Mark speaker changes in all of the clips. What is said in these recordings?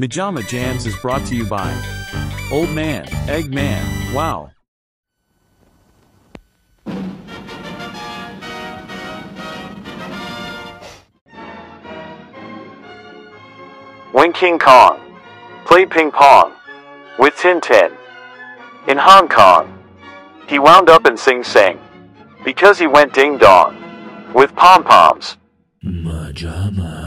Speaker 1: Majama Jams is brought to you by Old Man, Eggman, wow.
Speaker 2: When King Kong played ping pong with Tin Tin in Hong Kong, he wound up in Sing Sing because he went ding dong with pom poms.
Speaker 3: Majama.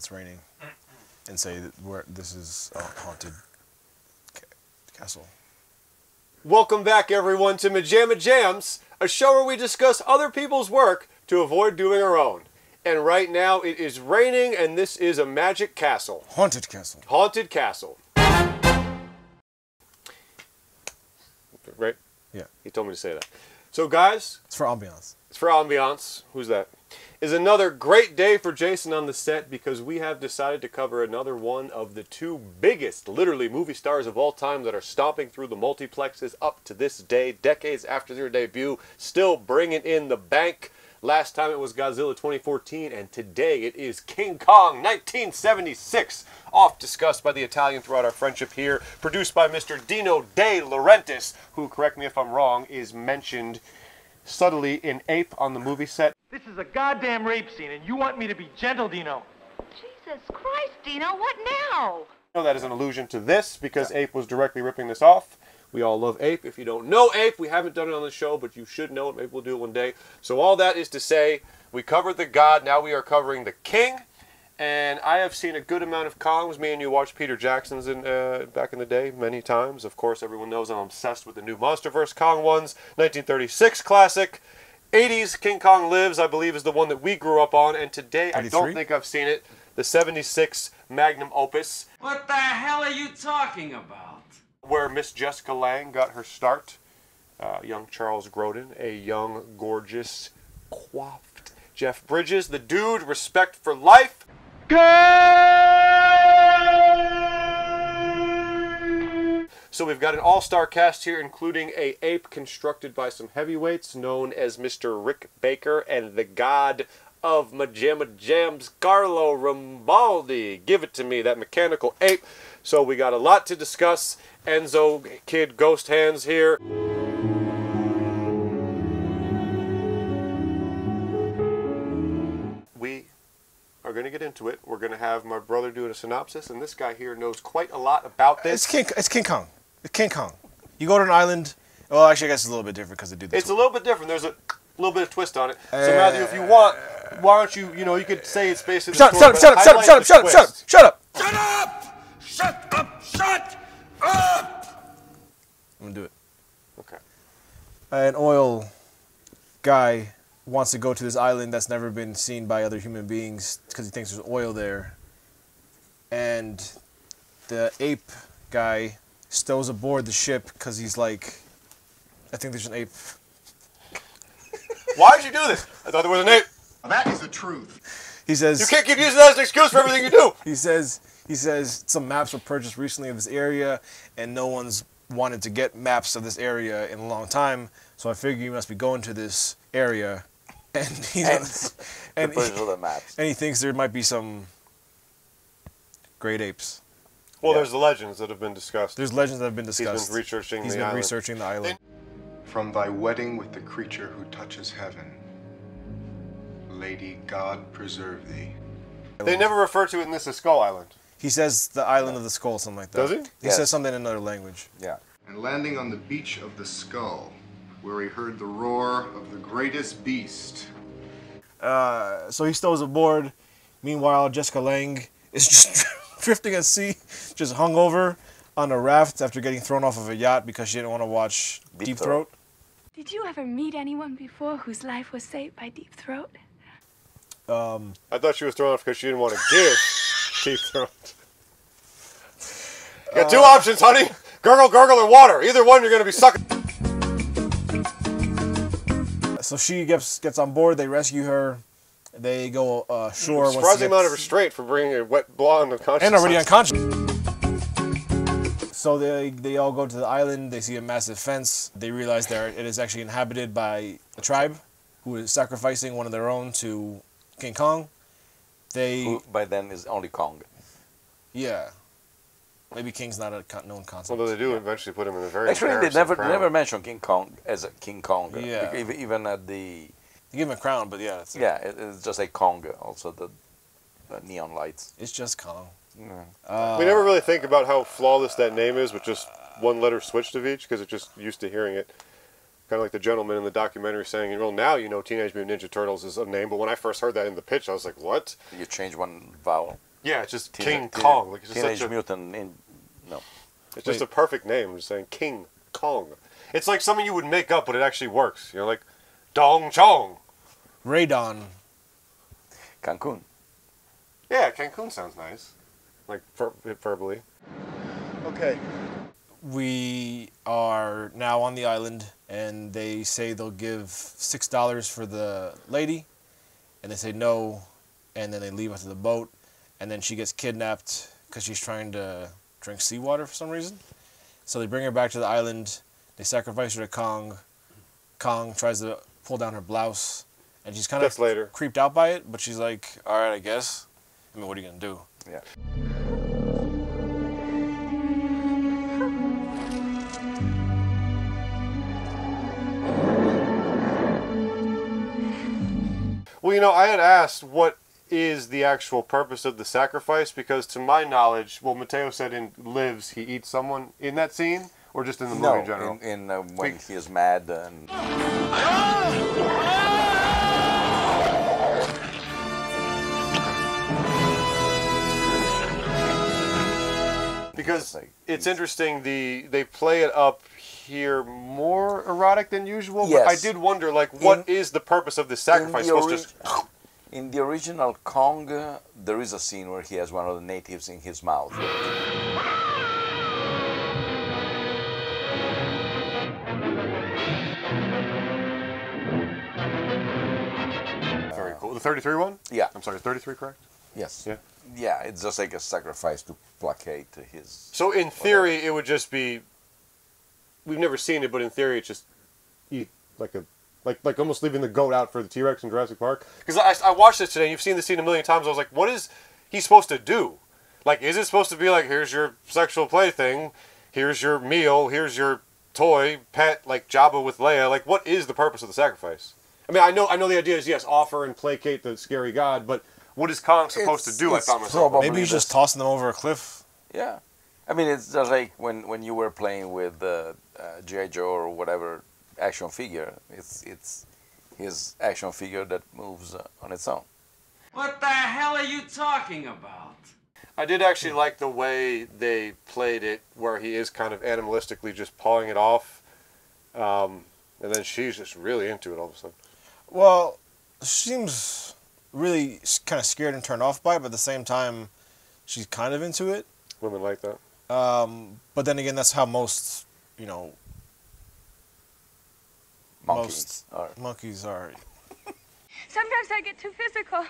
Speaker 4: It's raining and say that we're, this is a haunted ca- castle.
Speaker 5: Welcome back, everyone, to Majama Jams, a show where we discuss other people's work to avoid doing our own. And right now it is raining, and this is a magic castle.
Speaker 4: Haunted castle.
Speaker 5: Haunted castle. Right?
Speaker 4: Yeah.
Speaker 5: He told me to say that. So, guys,
Speaker 4: It's for ambiance.
Speaker 5: it's for ambiance. Who's that? Is another great day for Jason on the set because we have decided to cover another one of the two biggest, literally, movie stars of all time that are stomping through the multiplexes up to this day, decades after their debut, still bringing in the bank. Last time it was Godzilla 2014, and today it is King Kong 1976. Oft discussed by the Italian throughout our friendship here. Produced by Mr. Dino De Laurentiis, who, correct me if I'm wrong, is mentioned subtly in Ape on the movie set.
Speaker 6: This is a goddamn rape scene, and you want me to be gentle, Dino?
Speaker 7: Jesus Christ, Dino, what now?
Speaker 5: know that is an allusion to this because Ape was directly ripping this off. We all love Ape. If you don't know Ape, we haven't done it on the show, but you should know it. Maybe we'll do it one day. So all that is to say, we covered the God. Now we are covering the King. And I have seen a good amount of Kongs. Me and you watched Peter Jackson's in uh, back in the day many times. Of course, everyone knows I'm obsessed with the new MonsterVerse Kong ones. 1936 classic. 80s King Kong Lives, I believe, is the one that we grew up on. And today, I don't think I've seen it. The 76 Magnum Opus
Speaker 8: What the hell are you talking about?
Speaker 5: where Miss Jessica Lange got her start. Uh, young Charles Grodin, a young, gorgeous, coiffed Jeff Bridges, the dude, respect for life. So we've got an all-star cast here, including a ape constructed by some heavyweights, known as Mr. Rick Baker and the God of Majama Jams, Carlo Rambaldi. Give it to me, that mechanical ape. So we got a lot to discuss. Enzo Kid Ghost Hands here. Are going to get into it. We're going to have my brother doing a synopsis, and this guy here knows quite a lot about this.
Speaker 4: It's King. It's King Kong. It's King Kong. You go to an island. Well, actually, I guess it's a little bit different because they do this.
Speaker 5: It's a little bit different. There's a little bit of twist on it. So uh, Matthew, if you want, why don't you, you know, you could say it's basically.
Speaker 4: Shut
Speaker 5: the
Speaker 4: up!
Speaker 5: story,
Speaker 4: Shut up! Shut up! Shut up! Shut up! Shut up! Shut up! Shut up!
Speaker 8: Shut up! Shut up!
Speaker 4: I'm gonna do it.
Speaker 5: Okay.
Speaker 4: An oil guy wants to go to this island that's never been seen by other human beings because he thinks there's oil there. And the ape guy stows aboard the ship because he's like, I think there's an ape.
Speaker 5: Why did you do this? I thought there was an ape.
Speaker 9: That is the truth.
Speaker 4: He says
Speaker 5: You can't keep using that as an excuse for everything you do.
Speaker 4: he says he says some maps were purchased recently of this area and no one's wanted to get maps of this area in a long time so i figure you must be going to this area and he and, he, and he thinks there might be some great apes
Speaker 5: Well, there's the legends that have been discussed.
Speaker 4: there's legends that have been
Speaker 5: He's
Speaker 4: discussed
Speaker 5: been researching
Speaker 4: He's
Speaker 5: the
Speaker 4: been
Speaker 5: island.
Speaker 4: researching the island
Speaker 9: From thy wedding with the creature who touches heaven, Lady God preserve thee.
Speaker 5: They never refer to it in this as Skull Island.
Speaker 4: he says the island of the skull something like that
Speaker 5: Does he?
Speaker 4: he says something in another language Yeah.
Speaker 9: And landing on the beach of the skull, where he heard the roar of the greatest beast.
Speaker 4: uh, so he stows aboard meanwhile jessica lange is just drifting at sea just hung over on a raft after getting thrown off of a yacht because she didn't want to watch deep, throat.
Speaker 7: Did you ever meet anyone before whose life was saved by Deep Throat?
Speaker 4: Um,
Speaker 5: I thought she was thrown off because she didn't want to give Deep Throat. You got two options, honey. Gurgle, gurgle, or water. Either one, you're gonna be sucking.
Speaker 4: So she gets gets on board. They rescue her. They go uh, ashore. once
Speaker 5: Surprising
Speaker 4: she
Speaker 5: amount of restraint for bringing a wet blonde unconscious.
Speaker 4: and already unconscious. So they they all go to the island. They see a massive fence. They realize that it is actually inhabited by a tribe who is sacrificing one of their own to King Kong. They
Speaker 10: Who by then is only Kong.
Speaker 4: yeah. Maybe King's not a con- known concept.
Speaker 5: Although they do eventually put him in a very
Speaker 10: Actually, they never
Speaker 5: crown.
Speaker 10: never mention King Kong as a King Kong.
Speaker 4: Yeah.
Speaker 10: Even, even at the
Speaker 4: You give him a crown, but yeah, it's,
Speaker 10: yeah, it, it's just a Kong. Also the, the neon lights.
Speaker 4: it's just Kong.
Speaker 10: Yeah.
Speaker 4: Uh,
Speaker 5: We never really think about how flawless that name is with just one letter switched of each because it's just used to hearing it. Kind of like the gentleman in the documentary saying, "Well, now you know Teenage Mutant Ninja Turtles is a name, but when I first heard that in the pitch, I was like, what?
Speaker 10: You change one vowel.
Speaker 5: Yeah, it's just
Speaker 10: Teen-
Speaker 5: King
Speaker 10: Teen-
Speaker 5: Kong. Like it's just
Speaker 10: Teenage
Speaker 5: such a,
Speaker 10: Mutant in no.
Speaker 5: it's just a perfect name. I'm just saying King Kong. It's like something you would make up, but it actually works. You know, like Dong Chong.
Speaker 4: Radon.
Speaker 10: Cancun.
Speaker 5: Yeah, Cancun sounds nice, like ver- verbally. Okay.
Speaker 4: we are now on the island and they say they'll give six dollars for the lady and they say no and then they leave onto the boat and then she gets kidnapped because she's trying to drink seawater for some reason. So they bring her back to the island. They sacrifice her to kong. Kong tries to pull down her blouse and she's kind
Speaker 5: That's
Speaker 4: of
Speaker 5: later.
Speaker 4: creeped out by it but she's like all right i guess. I mean what are you gonna do?
Speaker 10: Yeah.
Speaker 5: Well, you know, I had asked what is the actual purpose of the sacrifice because, to my knowledge, well, Mateo said in Lives he eats someone in that scene, or just in the movie
Speaker 10: No,
Speaker 5: in general.
Speaker 10: in, in uh, when he is mad and
Speaker 5: because it's interesting. The they play it up here more erotic than usual. But I did wonder, like, what is
Speaker 10: In-
Speaker 5: the purpose of this sacrifice?
Speaker 10: the,
Speaker 5: Supposed to
Speaker 10: in the original Kong, uh, there is a scene where he has one of the natives in his mouth.
Speaker 5: very cool. The thirty-three one.
Speaker 10: Yeah.
Speaker 5: I'm sorry, thirty-three, correct?
Speaker 10: Yes.
Speaker 5: Yeah.
Speaker 10: Yeah, it's just like a sacrifice to placate his.
Speaker 5: So in theory, it would just be. We've never seen it, but in theory, it's just eat like a like like almost leaving the goat out for the T Rex in Jurassic Park. Because I, I watched this today. and You've seen the scene a million times. I was like, what is he supposed to do? Like, is it supposed to be like, here's your sexual plaything, here's your meal, here's your toy, pet, like Jabba with Leia? Like, what is the purpose of the sacrifice? I mean, I know I know the idea is yes, offer and placate the scary god, but what is Kong supposed
Speaker 10: It's-
Speaker 5: to do? I found myself.
Speaker 4: maybe he's just tossing them over a cliff
Speaker 10: Yeah, I mean it's just like when when you were playing with uh, uh, GI Joe or whatever action figure. It's it's his action figure that moves uh, on its own.
Speaker 8: What the hell are you talking about?
Speaker 5: I did actually like the way they played it, where he is kind of animalistically just pawing it off, um, and then she's just really into it all of a sudden.
Speaker 4: Well, she seems really kind of scared and turned off by it, but at the same time, she's kind of into it.
Speaker 5: Women like that.
Speaker 4: Um, but then again, that's how most, you know,
Speaker 10: Monkeys.
Speaker 4: most
Speaker 10: Or,
Speaker 4: monkeys are.
Speaker 7: Sometimes I get too physical.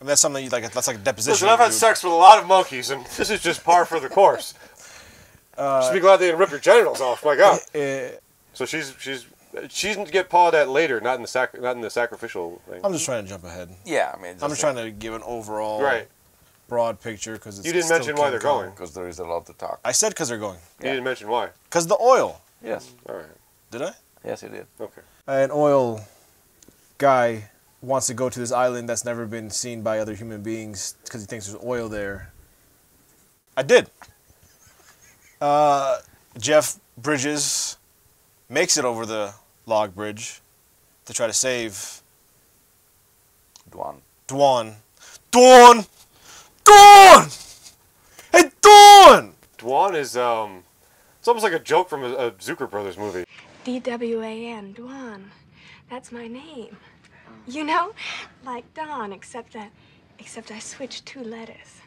Speaker 4: And that's something you like. That's like a deposition.
Speaker 5: Listen, I've had sex with a lot of monkeys, and this is just par for the course. just be glad they didn't rip your genitals off. My God.
Speaker 4: Eh,
Speaker 5: So she's she's she's to get pawed at later, not in the sac not in the sacrificial thing.
Speaker 4: I'm just trying to jump ahead.
Speaker 10: yeah, I mean
Speaker 4: I'm just trying to give an overall
Speaker 5: Right.
Speaker 4: broad picture because
Speaker 5: You didn't mention why they're going.
Speaker 10: because there is a lot to talk.
Speaker 4: I said because they're going.
Speaker 5: You didn't mention why.
Speaker 4: Because the oil.
Speaker 10: Yes,
Speaker 5: All right.
Speaker 4: Did I?
Speaker 10: yes, you did.
Speaker 5: Okay.
Speaker 4: An oil guy wants to go to this island that's never been seen by other human beings because he thinks there's oil there. I did. Uh, Jeff Bridges makes it over the log bridge to try to save
Speaker 10: Dwan.
Speaker 4: Dwan. Dwan! Dwan! Hey, Dwan!
Speaker 5: Dwan is um, it's almost like a joke from a, a Zucker Brothers movie.
Speaker 7: D W A N, Dwan. That's my name. You know, like Dawn, except that, except I switched two letters.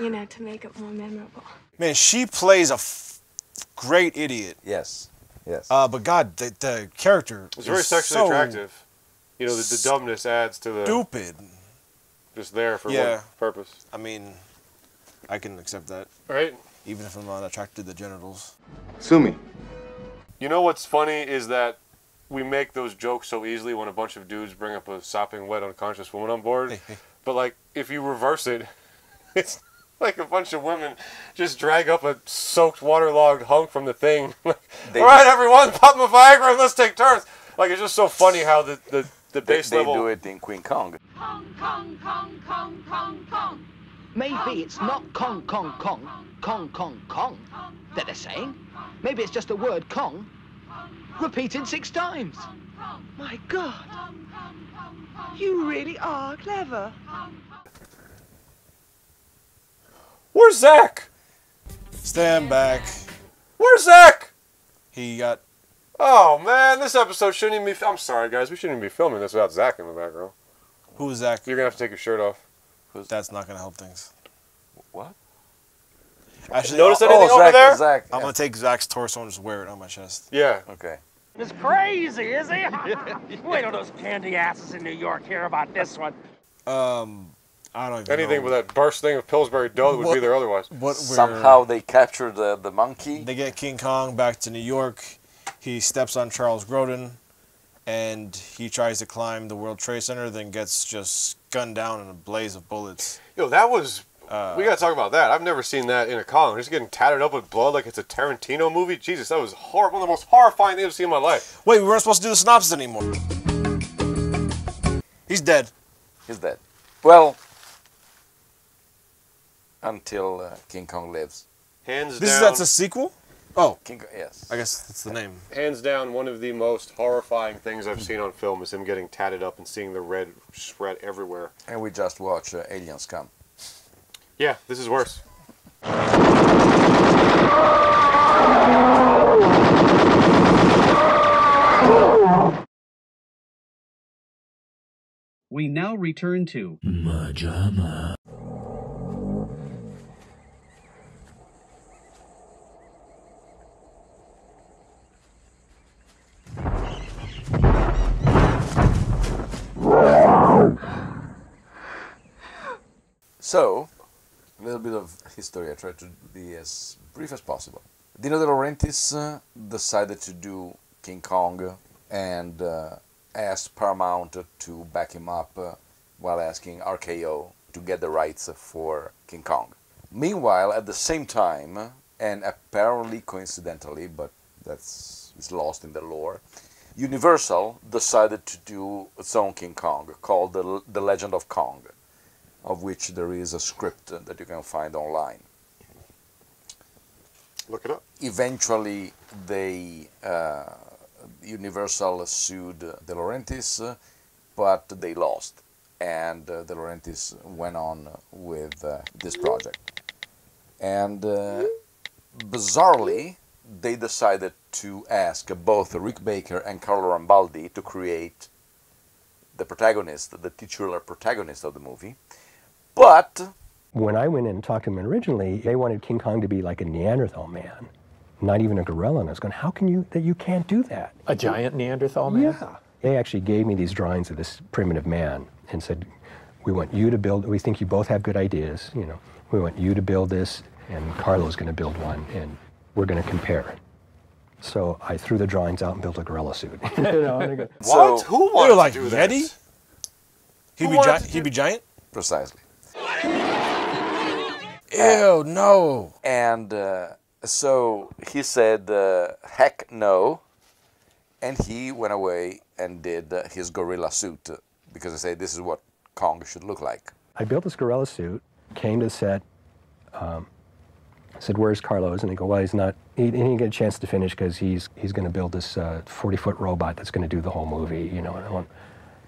Speaker 7: You know, to make it more memorable.
Speaker 4: Man, she plays a f- great idiot.
Speaker 10: Yes. Yes.
Speaker 4: Uh, but God, the, the character
Speaker 5: It's very sexually
Speaker 4: so
Speaker 5: attractive. You know, the, the dumbness adds to the
Speaker 4: Stupid.
Speaker 5: just there for
Speaker 4: Yeah.
Speaker 5: one purpose.
Speaker 4: I mean, I can accept that,
Speaker 5: Right?
Speaker 4: even if I'm not attracted to the genitals.
Speaker 9: Sue me.
Speaker 5: You know what's funny is that we make those jokes so easily when a bunch of dudes bring up a sopping wet unconscious woman on board. But like if you reverse it, it's like a bunch of women just drag up a soaked waterlogged hunk from the thing. Like,
Speaker 10: They-
Speaker 5: All right, everyone, pop my Viagra and let's take turns. Like it's just so funny how the the, the
Speaker 10: they,
Speaker 5: base
Speaker 10: they
Speaker 5: level.
Speaker 10: do it in Queen Kong.
Speaker 11: Maybe it's not Kong, Kong, Kong, Kong, Kong, Kong that they're saying. Maybe it's just the word Kong repeated six times.
Speaker 12: My God. You really are clever.
Speaker 5: Where's Zach?
Speaker 4: Stand back.
Speaker 5: Where's Zach?
Speaker 4: He got.
Speaker 5: Oh man, this episode shouldn't even be. I'm sorry, guys. We shouldn't even be filming this without Zach in the background.
Speaker 4: Who is Zach?
Speaker 5: You're gonna have to take your shirt off.
Speaker 4: That's not gonna help things.
Speaker 10: What?
Speaker 4: Actually,
Speaker 5: Notice
Speaker 4: I'll-
Speaker 5: anything
Speaker 10: oh,
Speaker 5: over
Speaker 10: Zach,
Speaker 5: there?
Speaker 10: Zach.
Speaker 4: I'm
Speaker 10: yeah.
Speaker 4: gonna take Zach's torso and just wear it on my chest.
Speaker 5: Yeah.
Speaker 10: Okay.
Speaker 6: It's crazy, is he? Wait till those candy asses in New York hear about this one.
Speaker 4: Um, I don't even
Speaker 5: Anything
Speaker 4: know
Speaker 5: with that burst thing of Pillsbury dough that would be there otherwise.
Speaker 4: what
Speaker 10: Somehow they capture the, the monkey.
Speaker 4: They get King Kong back to New York. He steps on Charles Grodin, and he tries to climb the World Trade Center, then gets just gunned down in a blaze of bullets.
Speaker 5: Yo, that was.
Speaker 4: Uh,
Speaker 5: we gotta talk about that. I've never seen that in a Kong. Just getting tattered up with blood like it's a Tarantino movie. Jesus, that was hor- one of the most horrifying things I've seen in my life.
Speaker 4: Wait, we weren't supposed to do the synopsis anymore. He's dead.
Speaker 10: He's dead. Well, until uh, King Kong lives.
Speaker 5: Hands
Speaker 4: This is
Speaker 5: down.
Speaker 4: that's a sequel. Oh,
Speaker 10: King Kong, yes.
Speaker 4: I guess that's the name.
Speaker 5: hands down, one of the most horrifying things I've seen on film is him getting tatted up and seeing the red spread everywhere.
Speaker 10: And we just watch uh, Aliens come.
Speaker 5: Yeah, this is worse.
Speaker 13: We now return to
Speaker 3: Majama.
Speaker 10: So, a little bit of history. I try to be as brief as possible. Dino De Laurentiis uh, decided to do King Kong and uh, asked Paramount to back him up uh, while asking RKO to get the rights for King Kong. Meanwhile, at the same time, and apparently coincidentally, but that's is lost in the lore, Universal decided to do its own King Kong called the, the Legend of Kong of which there is a script that you can find online.
Speaker 5: Look it up.
Speaker 10: Eventually, they uh, Universal sued De Laurentiis, but they lost, and uh, De Laurentiis went on with uh, this project. And uh, bizarrely, they decided to ask both Rick Baker and Carlo Rambaldi to create the protagonist, the titular protagonist of the movie. But
Speaker 14: When I went in and talked to them originally, they wanted King Kong to be like a Neanderthal man, not even a gorilla. And I was going, how can you, that you can't do that?
Speaker 15: A giant Neanderthal man?
Speaker 14: Yeah. They actually gave me these drawings of this primitive man and said, we want you to build, we think you both have good ideas, you know. We want you to build this, and Carlo's going to build one, and we're going to compare. So I threw the drawings out and built a gorilla suit. you know, and I go,
Speaker 5: What? Who
Speaker 4: They
Speaker 5: wanted
Speaker 4: like
Speaker 5: to do that?
Speaker 4: Yeti. He'd
Speaker 5: Who
Speaker 4: be,
Speaker 5: wanted
Speaker 4: gi- he'd be giant.
Speaker 10: precisely.
Speaker 4: Ew, no.
Speaker 10: And uh, so he said, uh, heck no. And he went away and did uh, his gorilla suit uh, because I said, this is what Kong should look like.
Speaker 14: I built this gorilla suit, came to the set, um, said, "Where's Carlos?" And they go, "Well, he's not. He, he didn't get a chance to finish because he's he's going to build this 40-foot robot that's going to do the whole movie." You know, and, I went,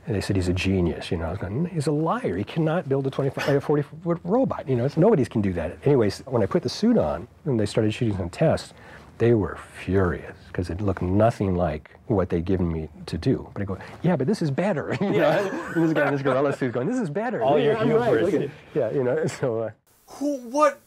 Speaker 14: and they said he's a genius. You know, I was going, "He's a liar. He cannot build a 25, a 40-foot robot. You know, it's, nobody can do that." Anyways, when I put the suit on and they started shooting some tests, they were furious because it looked nothing like what they'd given me to do. But I go, "Yeah, but this is better." you know, this guy in this gorilla suit going, "This is better."
Speaker 15: All
Speaker 14: Yeah,
Speaker 15: your
Speaker 14: I'm right. Look at it. Yeah, you know, so. Uh,
Speaker 5: Who? What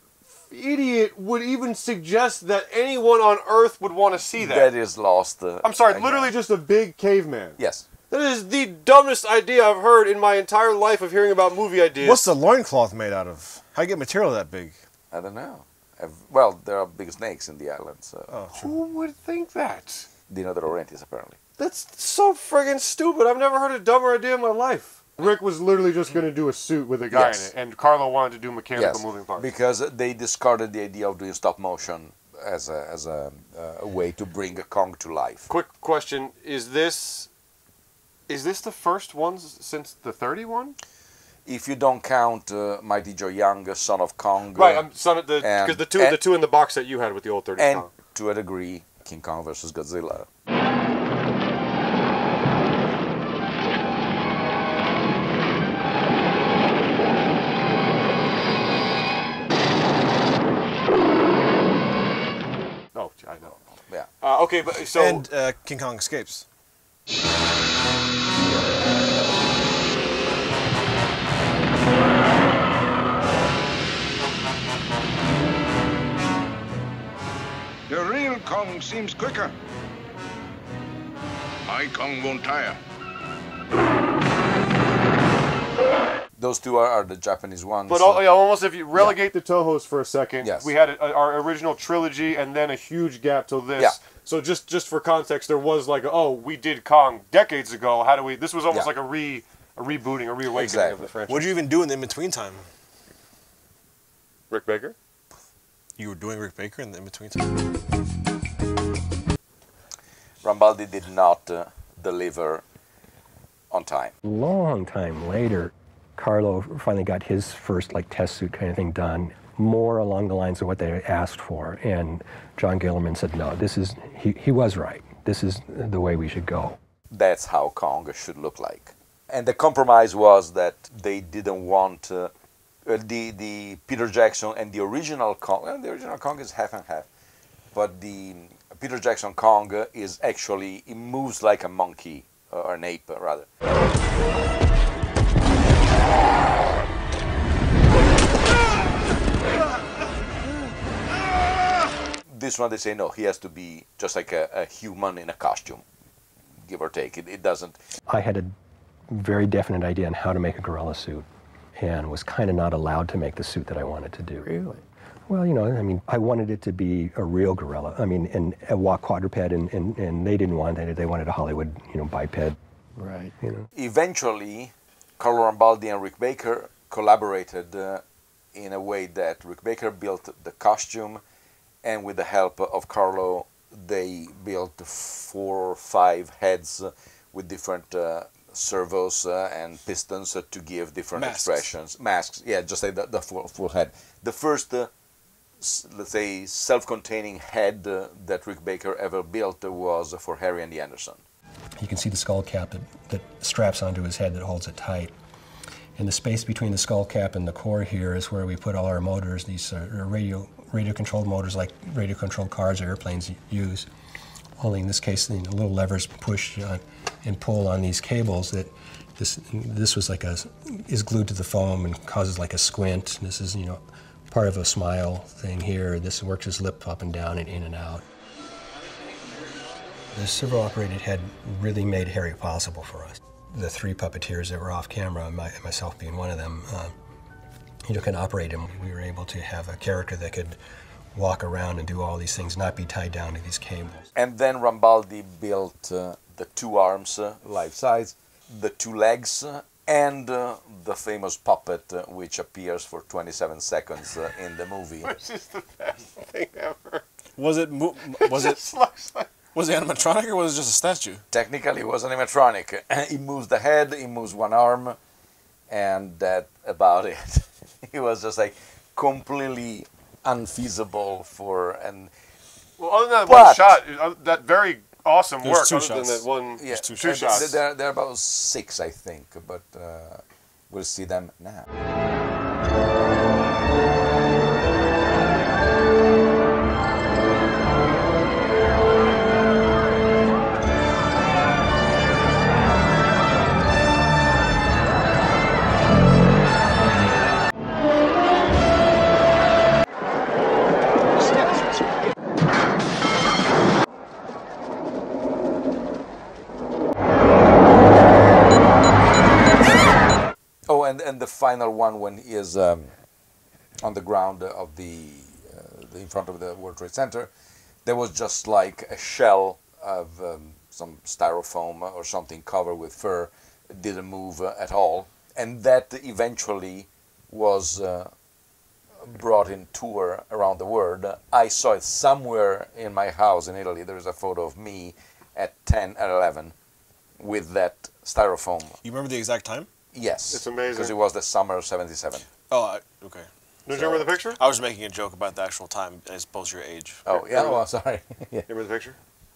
Speaker 5: idiot would even suggest that anyone on Earth would want to see that?
Speaker 10: That is lost. Uh,
Speaker 5: I'm sorry,
Speaker 10: again.
Speaker 5: literally just a big caveman.
Speaker 10: Yes.
Speaker 5: That is the dumbest idea I've heard in my entire life of hearing about movie ideas.
Speaker 4: What's the loincloth made out of? How do you get material that big?
Speaker 10: I don't know. I've- well, there are big snakes in the island, so.
Speaker 4: Oh,
Speaker 5: Who would think that?
Speaker 10: Dino De Laurentiis, apparently.
Speaker 5: That's so friggin' stupid. I've never heard a dumber idea in my life. Rick was literally just going to do a suit with a guy
Speaker 10: Yes.
Speaker 5: in it, and Carlo wanted to do mechanical
Speaker 10: Yes,
Speaker 5: moving parts.
Speaker 10: because they discarded the idea of doing stop motion as a, as a, uh, a way to bring a Kong to life.
Speaker 5: Quick question: Is this is this the first one since the 31?
Speaker 10: If you don't count uh, Mighty Joe Young, Son of Kong,
Speaker 5: Right, I'm son of the because the two
Speaker 10: and-
Speaker 5: the two in the box that you had with the old 30
Speaker 10: and
Speaker 5: Kong.
Speaker 10: to a degree, King Kong versus Godzilla.
Speaker 5: Oh, I know.
Speaker 10: Yeah.
Speaker 5: Uh, okay, but so
Speaker 4: and uh, King Kong escapes.
Speaker 15: Kong seems quicker. My Kong won't tire.
Speaker 10: Those two are, are the Japanese ones.
Speaker 5: But al- yeah, almost if you relegate the Toho's for a second,
Speaker 10: Yes.
Speaker 5: we had a, a- our original trilogy and then a huge gap till this.
Speaker 10: Yeah.
Speaker 5: So just just for context, there was like, oh, we did Kong decades ago. How do we? This was almost
Speaker 4: Yeah.
Speaker 5: like a re a rebooting, a reawakening of the franchise.
Speaker 4: What did you even do in the in between time?
Speaker 5: Rick Baker.
Speaker 4: You were doing Rick Baker in the in between time.
Speaker 10: Rambaldi did not uh, deliver on time.
Speaker 14: long time later, Carlo finally got his first like test suit kind of thing done, more along the lines of what they asked for. And John Guillermin said, no, this is, he, he was right. This is the way we should go.
Speaker 10: That's how Kong should look like. And the compromise was that they didn't want uh, uh, the the Peter Jackson and the original Kong. Well, the original Kong is half and half, but the Peter Jackson Kong is actually he moves like a monkey uh, or an ape uh, rather. This one they say no, he has to be just like a, a human in a costume, give or take. It, it doesn't.
Speaker 14: I had a very definite idea on how to make a gorilla suit and was kind of not allowed to make the suit that I wanted to do. Really? Well, you know, I mean, I wanted it to be a real gorilla. I mean, and a walk quadruped, and, and, and they didn't want that. They wanted a Hollywood, you know, biped.
Speaker 10: Right.
Speaker 14: You know.
Speaker 10: Eventually, Carlo Rambaldi and Rick Baker collaborated uh, in a way that Rick Baker built the costume, and with the help of Carlo, they built four or five heads uh, with different uh, servos uh, and pistons uh, to give different
Speaker 4: Masks.
Speaker 10: expressions. Masks, yeah, just like the, the full, full head. The first, uh, s- let's say, self-containing head uh, that Rick Baker ever built was for Harry and the Hendersons.
Speaker 14: You can see the skull cap that, that straps onto his head that holds it tight. And the space between the skull cap and the core here is where we put all our motors. These are radio radio controlled motors like radio controlled cars or airplanes use. Only in this case, know, little levers push on and pull on these cables that this this was like a is glued to the foam and causes like a squint. This is you know part of a smile thing here. This works his lip up and down and in and out. The servo operated head really made Harry possible for us. The three puppeteers that were off camera, my, myself being one of them, uh, you know, can operate him. We were able to have a character that could walk around and do all these things, not be tied down to these cables.
Speaker 10: And then Rambaldi built uh, the two arms, uh, life size, the two legs, uh, and uh, the famous puppet, uh, which appears for 27 seconds uh, in the movie.
Speaker 5: Which is the best thing ever.
Speaker 4: Was it mo- was it
Speaker 5: Just looks like
Speaker 4: was it animatronic or was it just a statue?
Speaker 10: Technically, it was animatronic. he moves the head, he moves one arm, and that about it. it was just like completely unfeasible for and
Speaker 5: Well, other than that
Speaker 10: But-
Speaker 5: one shot, uh, that very awesome
Speaker 10: There's
Speaker 5: work.
Speaker 10: two
Speaker 5: other
Speaker 10: shots.
Speaker 5: than that one,
Speaker 10: yeah,
Speaker 5: two,
Speaker 10: and
Speaker 5: shots.
Speaker 10: th- There, there are about six, I think, but uh, we'll see them now. Final one when he is um, on the ground of the, uh, in front of the World Trade Center, there was just like a shell of um, some styrofoam or something covered with fur, didn't move uh, at all, and that eventually was uh, brought in tour around the world. I saw it somewhere in my house in Italy. There is a photo of me at 10 at 11 with that styrofoam.
Speaker 4: You remember the exact time?
Speaker 10: Yes.
Speaker 5: It's amazing.
Speaker 10: Because it was the summer of 77.
Speaker 4: Oh, I, okay.
Speaker 5: Don't you remember the picture?
Speaker 4: I was making a joke about the actual time as opposed to your age.
Speaker 10: Oh, yeah, well, oh, sorry. yeah.
Speaker 5: You remember the picture?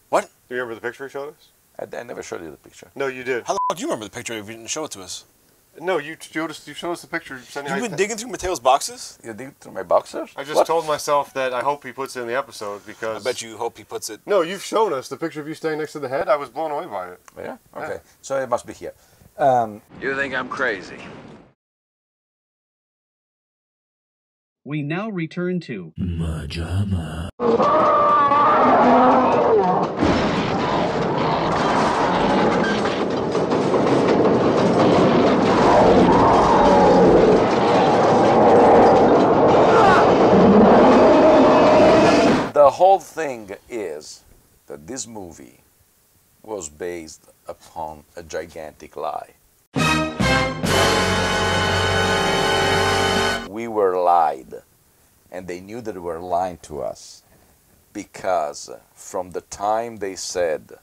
Speaker 4: What?
Speaker 5: Do you remember the picture he showed us?
Speaker 10: I, I never showed you the picture.
Speaker 5: No, you did.
Speaker 4: How the fuck do you remember the picture if you didn't show it to us?
Speaker 5: No, you showed us. You showed us the picture.
Speaker 4: You've been digging through Mateo's boxes?
Speaker 10: You digging through my boxes?
Speaker 5: I just
Speaker 10: What?
Speaker 5: told myself that I hope he puts it in the episode because.
Speaker 4: I bet you hope he puts it.
Speaker 5: No, you've shown us the picture of you standing next to the head. I was blown away by it.
Speaker 10: Yeah? Okay. So it must be here. Um,
Speaker 8: You think I'm crazy?
Speaker 13: We now return to
Speaker 3: Majama.
Speaker 10: the whole thing is that this movie was based upon a gigantic lie. We were lied, and they knew that they were lying to us because from the time they said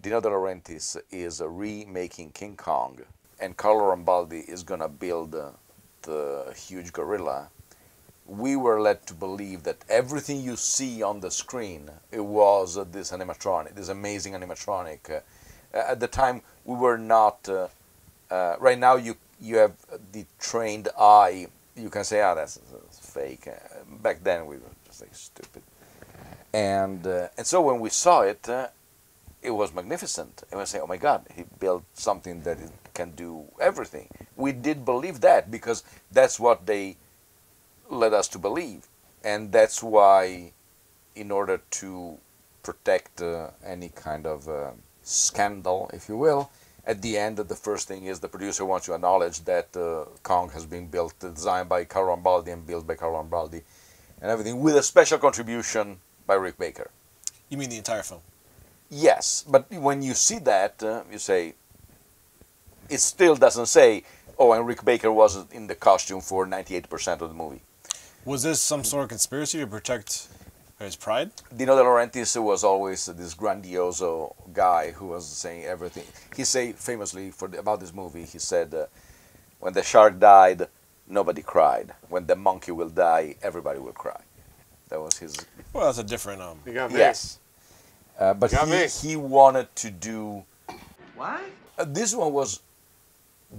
Speaker 10: Dino De Laurentiis is remaking King Kong and Carlo Rambaldi is gonna build the huge gorilla, we were led to believe that everything you see on the screen it was uh, this animatronic, this amazing animatronic. Uh, at the time, we were not. Uh, uh, right now, you you have the trained eye. You can say, "Ah, that's, that's fake." Uh, back then, we were just like stupid. And uh, and so when we saw it, uh, it was magnificent. And we say, "Oh my God, he built something that can do everything." We did believe that because that's what they led us to believe. And that's why, in order to protect uh, any kind of uh, scandal, if you will, at the end, of the first thing is the producer wants to acknowledge that uh, Kong has been built, designed by Carlo Rambaldi and built by Carlo Rambaldi, and everything, with a special contribution by Rick Baker.
Speaker 4: You mean the entire film?
Speaker 10: Yes, but when you see that, uh, you say, it still doesn't say, oh, and Rick Baker was in the costume for 98% of the movie.
Speaker 4: Was this some sort of conspiracy to protect his pride?
Speaker 10: Dino De Laurentiis was always this grandioso guy who was saying everything. He said famously for the, about this movie, he said, uh, "When the shark died, nobody cried. When the monkey will die, everybody will cry." That was his.
Speaker 4: Well, that's a different. Um,
Speaker 5: You got me.
Speaker 10: Yes, uh, but
Speaker 5: Got
Speaker 10: he,
Speaker 5: me.
Speaker 10: he wanted to do.
Speaker 8: What?
Speaker 10: Uh, this one was,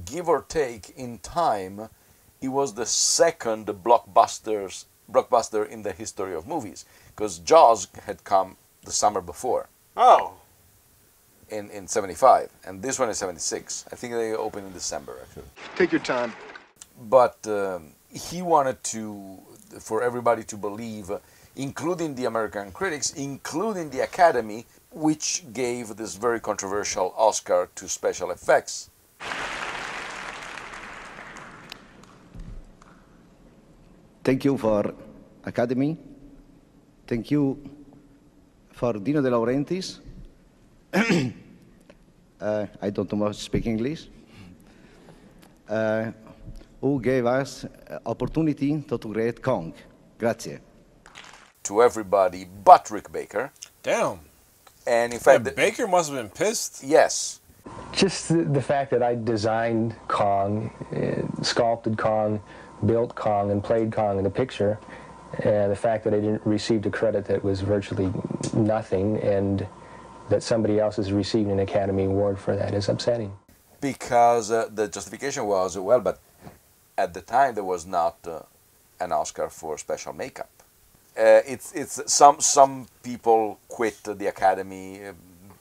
Speaker 10: give or take in time, it was the second blockbusters blockbuster in the history of movies because Jaws had come the summer before.
Speaker 5: Oh,
Speaker 10: in in 75 and this one is 76 i think they opened in december actually.
Speaker 15: Take your time.
Speaker 10: but um, he wanted to for everybody to believe including the american critics including the academy which gave this very controversial oscar to special effects
Speaker 16: Thank you for Academy. Thank you for Dino De Laurentiis. uh, I don't know much speak English. Uh, who gave us opportunity to create Kong. Grazie.
Speaker 10: to everybody but rick baker
Speaker 4: Damn.
Speaker 10: and in fact the-
Speaker 4: Baker must have been pissed.
Speaker 10: yes
Speaker 14: Just the, the fact that I designed Kong, uh, sculpted Kong, built Kong, and played Kong in the picture, and the fact that I didn't receive a credit that was virtually nothing, and that somebody else has received an Academy Award for that is upsetting.
Speaker 10: because uh, the justification was well but at the time there was not uh, an oscar for special makeup uh, it's it's some some people quit the academy uh,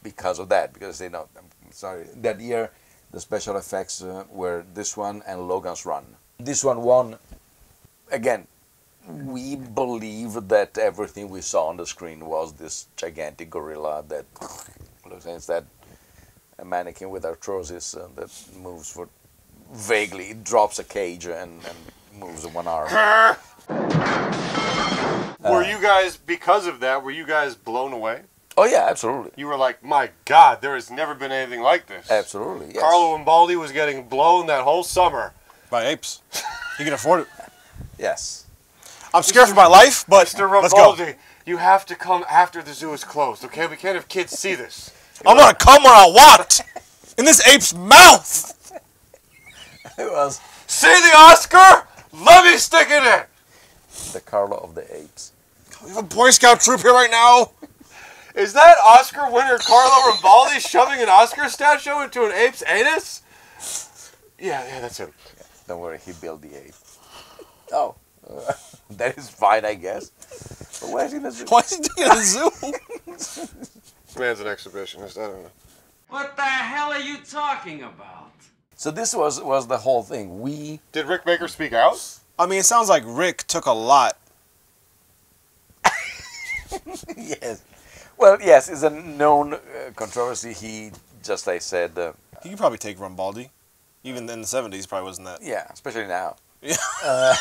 Speaker 10: because of that because they know I'm sorry that year the special effects uh, were this one and logan's run this one won again we believe that everything we saw on the screen was this gigantic gorilla that looks like that a mannequin with arthrosis uh, that moves for vaguely drops a cage and, and moves one arm.
Speaker 5: were you guys because of that? Were you guys blown away?
Speaker 10: Oh yeah, absolutely.
Speaker 5: You were like, my God, there has never been anything like this.
Speaker 10: Absolutely, yes.
Speaker 5: Carlo Rambaldi was getting blown that whole summer.
Speaker 4: By apes. He can afford it.
Speaker 10: Yes.
Speaker 4: I'm scared for my life, but
Speaker 5: Mr.
Speaker 4: let's go.
Speaker 5: Rambaldi, you have to come after the zoo is closed, okay? We can't have kids see this.
Speaker 4: I'm gonna come where I want. In this ape's mouth.
Speaker 10: It was
Speaker 5: See the Oscar? Let me stick it in.
Speaker 10: the Carlo of the Apes.
Speaker 4: We have a Boy Scout troop here right now.
Speaker 5: Is that Oscar winner Carlo Rambaldi shoving an Oscar statue into an ape's anus? Yeah, yeah, that's him.
Speaker 10: Don't worry, he built the ape. Oh, uh, that is fine, I guess. But why is he in a zoo?
Speaker 4: Why is he doing it in a zoo?
Speaker 5: Man's an exhibitionist. I don't know.
Speaker 17: What the hell are you talking about?
Speaker 10: So this was was the whole thing. We
Speaker 5: Did Rick Baker speak out?
Speaker 4: I mean, it sounds like Rick took a lot.
Speaker 10: yes. Well, yes, it's a known uh, controversy. He just, I said, uh,
Speaker 4: He could probably take Rambaldi. Even in the 70s, probably wasn't that.
Speaker 10: yeah, especially now.
Speaker 4: Yeah.
Speaker 10: Uh,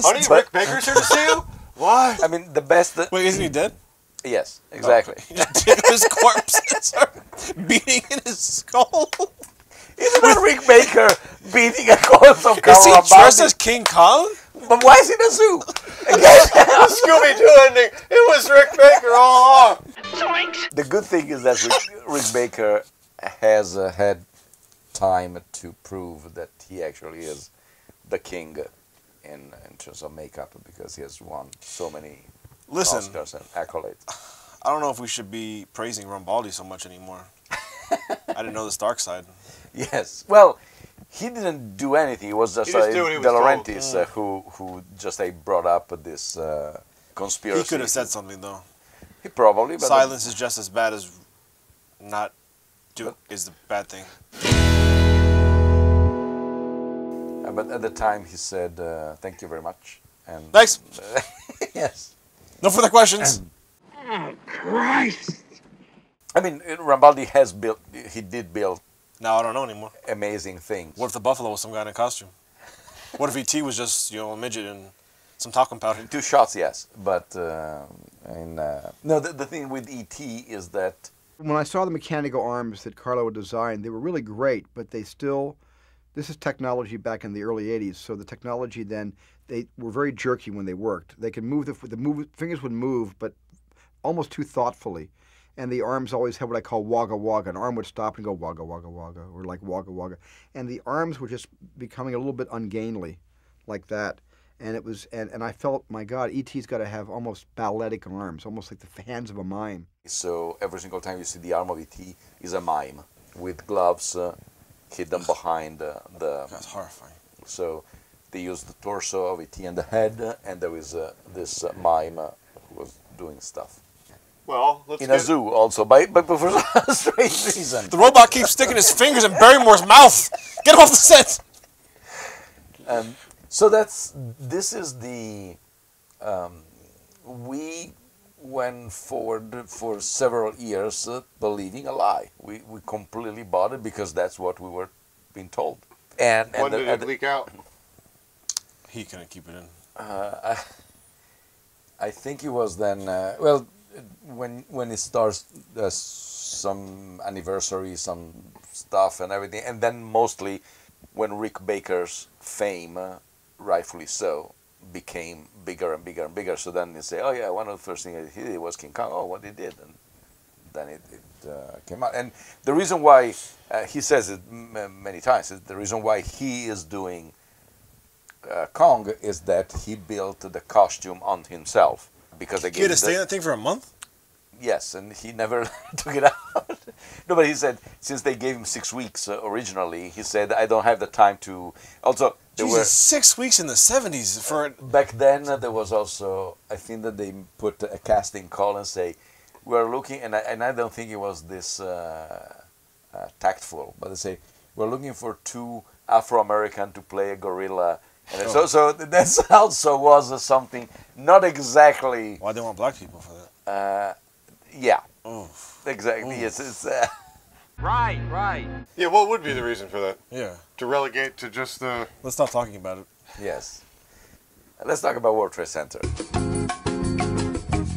Speaker 5: Honey,
Speaker 10: but-
Speaker 5: Rick Baker's here to see you? Why?
Speaker 10: I mean, the best. That,
Speaker 4: Wait, isn't he dead?
Speaker 10: Yes, exactly.
Speaker 4: He just dig up his corpse and start beating in his skull.
Speaker 10: Isn't that Rick Baker beating a corpse of
Speaker 4: Is
Speaker 10: Carlo
Speaker 4: he
Speaker 10: Rambaldi?
Speaker 4: dressed as King Kong?
Speaker 10: But why is he in a zoo?
Speaker 5: the Scooby Doo ending. It was Rick Baker all along.
Speaker 10: The good thing is that Rick, Rick Baker has uh, had time to prove that he actually is the king in, in terms of makeup because he has won so many
Speaker 4: Listen.
Speaker 10: Oscars and accolades.
Speaker 4: I don't know if we should be praising Rambaldi so much anymore. I didn't know this dark side.
Speaker 10: Yes. Well, he didn't do anything. It was just,
Speaker 5: just
Speaker 10: uh,
Speaker 5: did what he
Speaker 10: De. Laurentiis uh, who who just uh, brought up this uh, conspiracy.
Speaker 4: He could have said something though.
Speaker 10: He probably. But
Speaker 4: Silence is just as bad as not do is the bad thing.
Speaker 10: Uh, but at the time, he said, uh, "Thank you very much." And
Speaker 4: Thanks.
Speaker 10: yes.
Speaker 4: No further questions.
Speaker 17: Oh, Christ!
Speaker 10: I mean, uh, Rambaldi has built. He did build
Speaker 4: Now I don't know anymore.
Speaker 10: amazing things.
Speaker 4: What if the buffalo was some guy in a costume? What if ET was just you know a midget and some talcum powder?
Speaker 10: Two shots, yes, but uh, in, uh, no. The, the thing with ET is that
Speaker 18: When I saw the mechanical arms that Carlo had designed, they were really great, but they still. This is technology back in the early '80s, so the technology then they were very jerky when they worked. They could move the the move, fingers would move, but almost too thoughtfully, and the arms always had what I call wagga wagga. An arm would stop and go wagga wagga wagga, or like wagga wagga, and the arms were just becoming a little bit ungainly, like that. And it was, and, and I felt, my God, ET's got to have almost balletic arms, almost like the hands of a mime.
Speaker 10: so every single time you see the arm of ET is a mime with gloves uh, hidden behind uh, the.
Speaker 4: That's horrifying.
Speaker 10: So they used the torso of ET and the head, uh, and there was uh, this uh, mime uh, who was doing stuff.
Speaker 5: Well, let's
Speaker 10: in a zoo also, by, but for a strange reason.
Speaker 4: The robot keeps sticking his fingers in Barrymore's mouth. Get him off the set.
Speaker 10: Um, so that's this is the um, we went forward for several years uh, believing a lie. We we completely bought it because that's what we were being told. And, and
Speaker 5: When
Speaker 10: the-
Speaker 5: did
Speaker 10: and
Speaker 5: it
Speaker 10: the-
Speaker 5: leak out?
Speaker 4: He couldn't keep it in.
Speaker 10: Uh, I, I think it was then. Uh, well, when when it starts, uh, some anniversary, some stuff, and everything, and then mostly when Rick Baker's fame, uh, rightfully so, became bigger and bigger and bigger. So then they say, oh yeah, one of the first things he did was King Kong. Oh, what he did, and then it, it uh, came out. And the reason why uh, he says it m- many times, is the reason why he is doing uh, Kong is that he built the costume on himself because
Speaker 4: He
Speaker 10: again,
Speaker 4: had to stay in that thing for a month.
Speaker 10: yes, and he never took it out. no, but he said since they gave him six weeks uh, originally, he said I don't have the time to. Also, there
Speaker 4: Jesus,
Speaker 10: were
Speaker 4: six weeks in the seventies for
Speaker 10: back then uh, there was also I think that they put a casting call and say we're looking and I, and I don't think it was this uh, uh, tactful, but they say we're looking for two Afro American to play a gorilla. And
Speaker 4: Oh.
Speaker 10: so, so that's also was uh, something not exactly.
Speaker 4: Why they want black people for that?
Speaker 10: Uh, yeah,
Speaker 4: Oh,
Speaker 10: exactly. Yes, it's. Uh,
Speaker 17: Right, right.
Speaker 5: Yeah, what would be the reason for that?
Speaker 4: Yeah.
Speaker 5: To relegate to just the.
Speaker 4: Let's stop talking about it.
Speaker 10: Yes. Let's talk about World Trade Center.